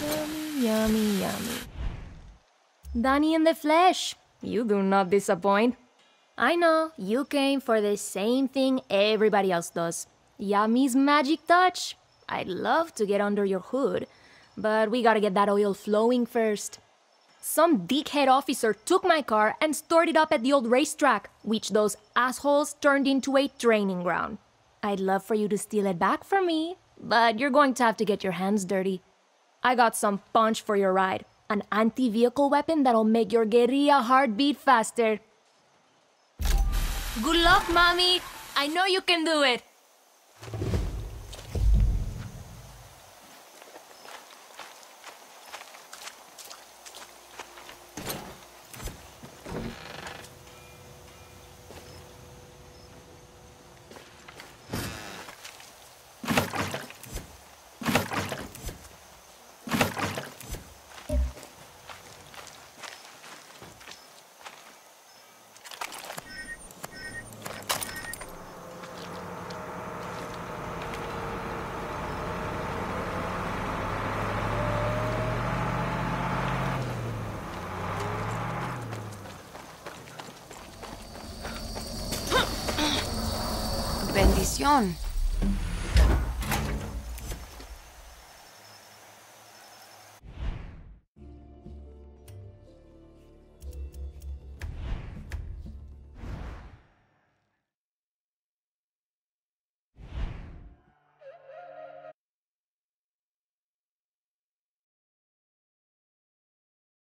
Yummy, yummy, yummy. Dani in the flesh. You do not disappoint. I know, you came for the same thing everybody else does. Yami's magic touch. I'd love to get under your hood, but we gotta get that oil flowing first. Some dickhead officer took my car and stored it up at the old racetrack, which those assholes turned into a training ground. I'd love for you to steal it back from me, but you're going to have to get your hands dirty. I got some punch for your ride an anti vehicle weapon that'll make your guerrilla heart beat faster. Good luck, mommy! I know you can do it! Bendición.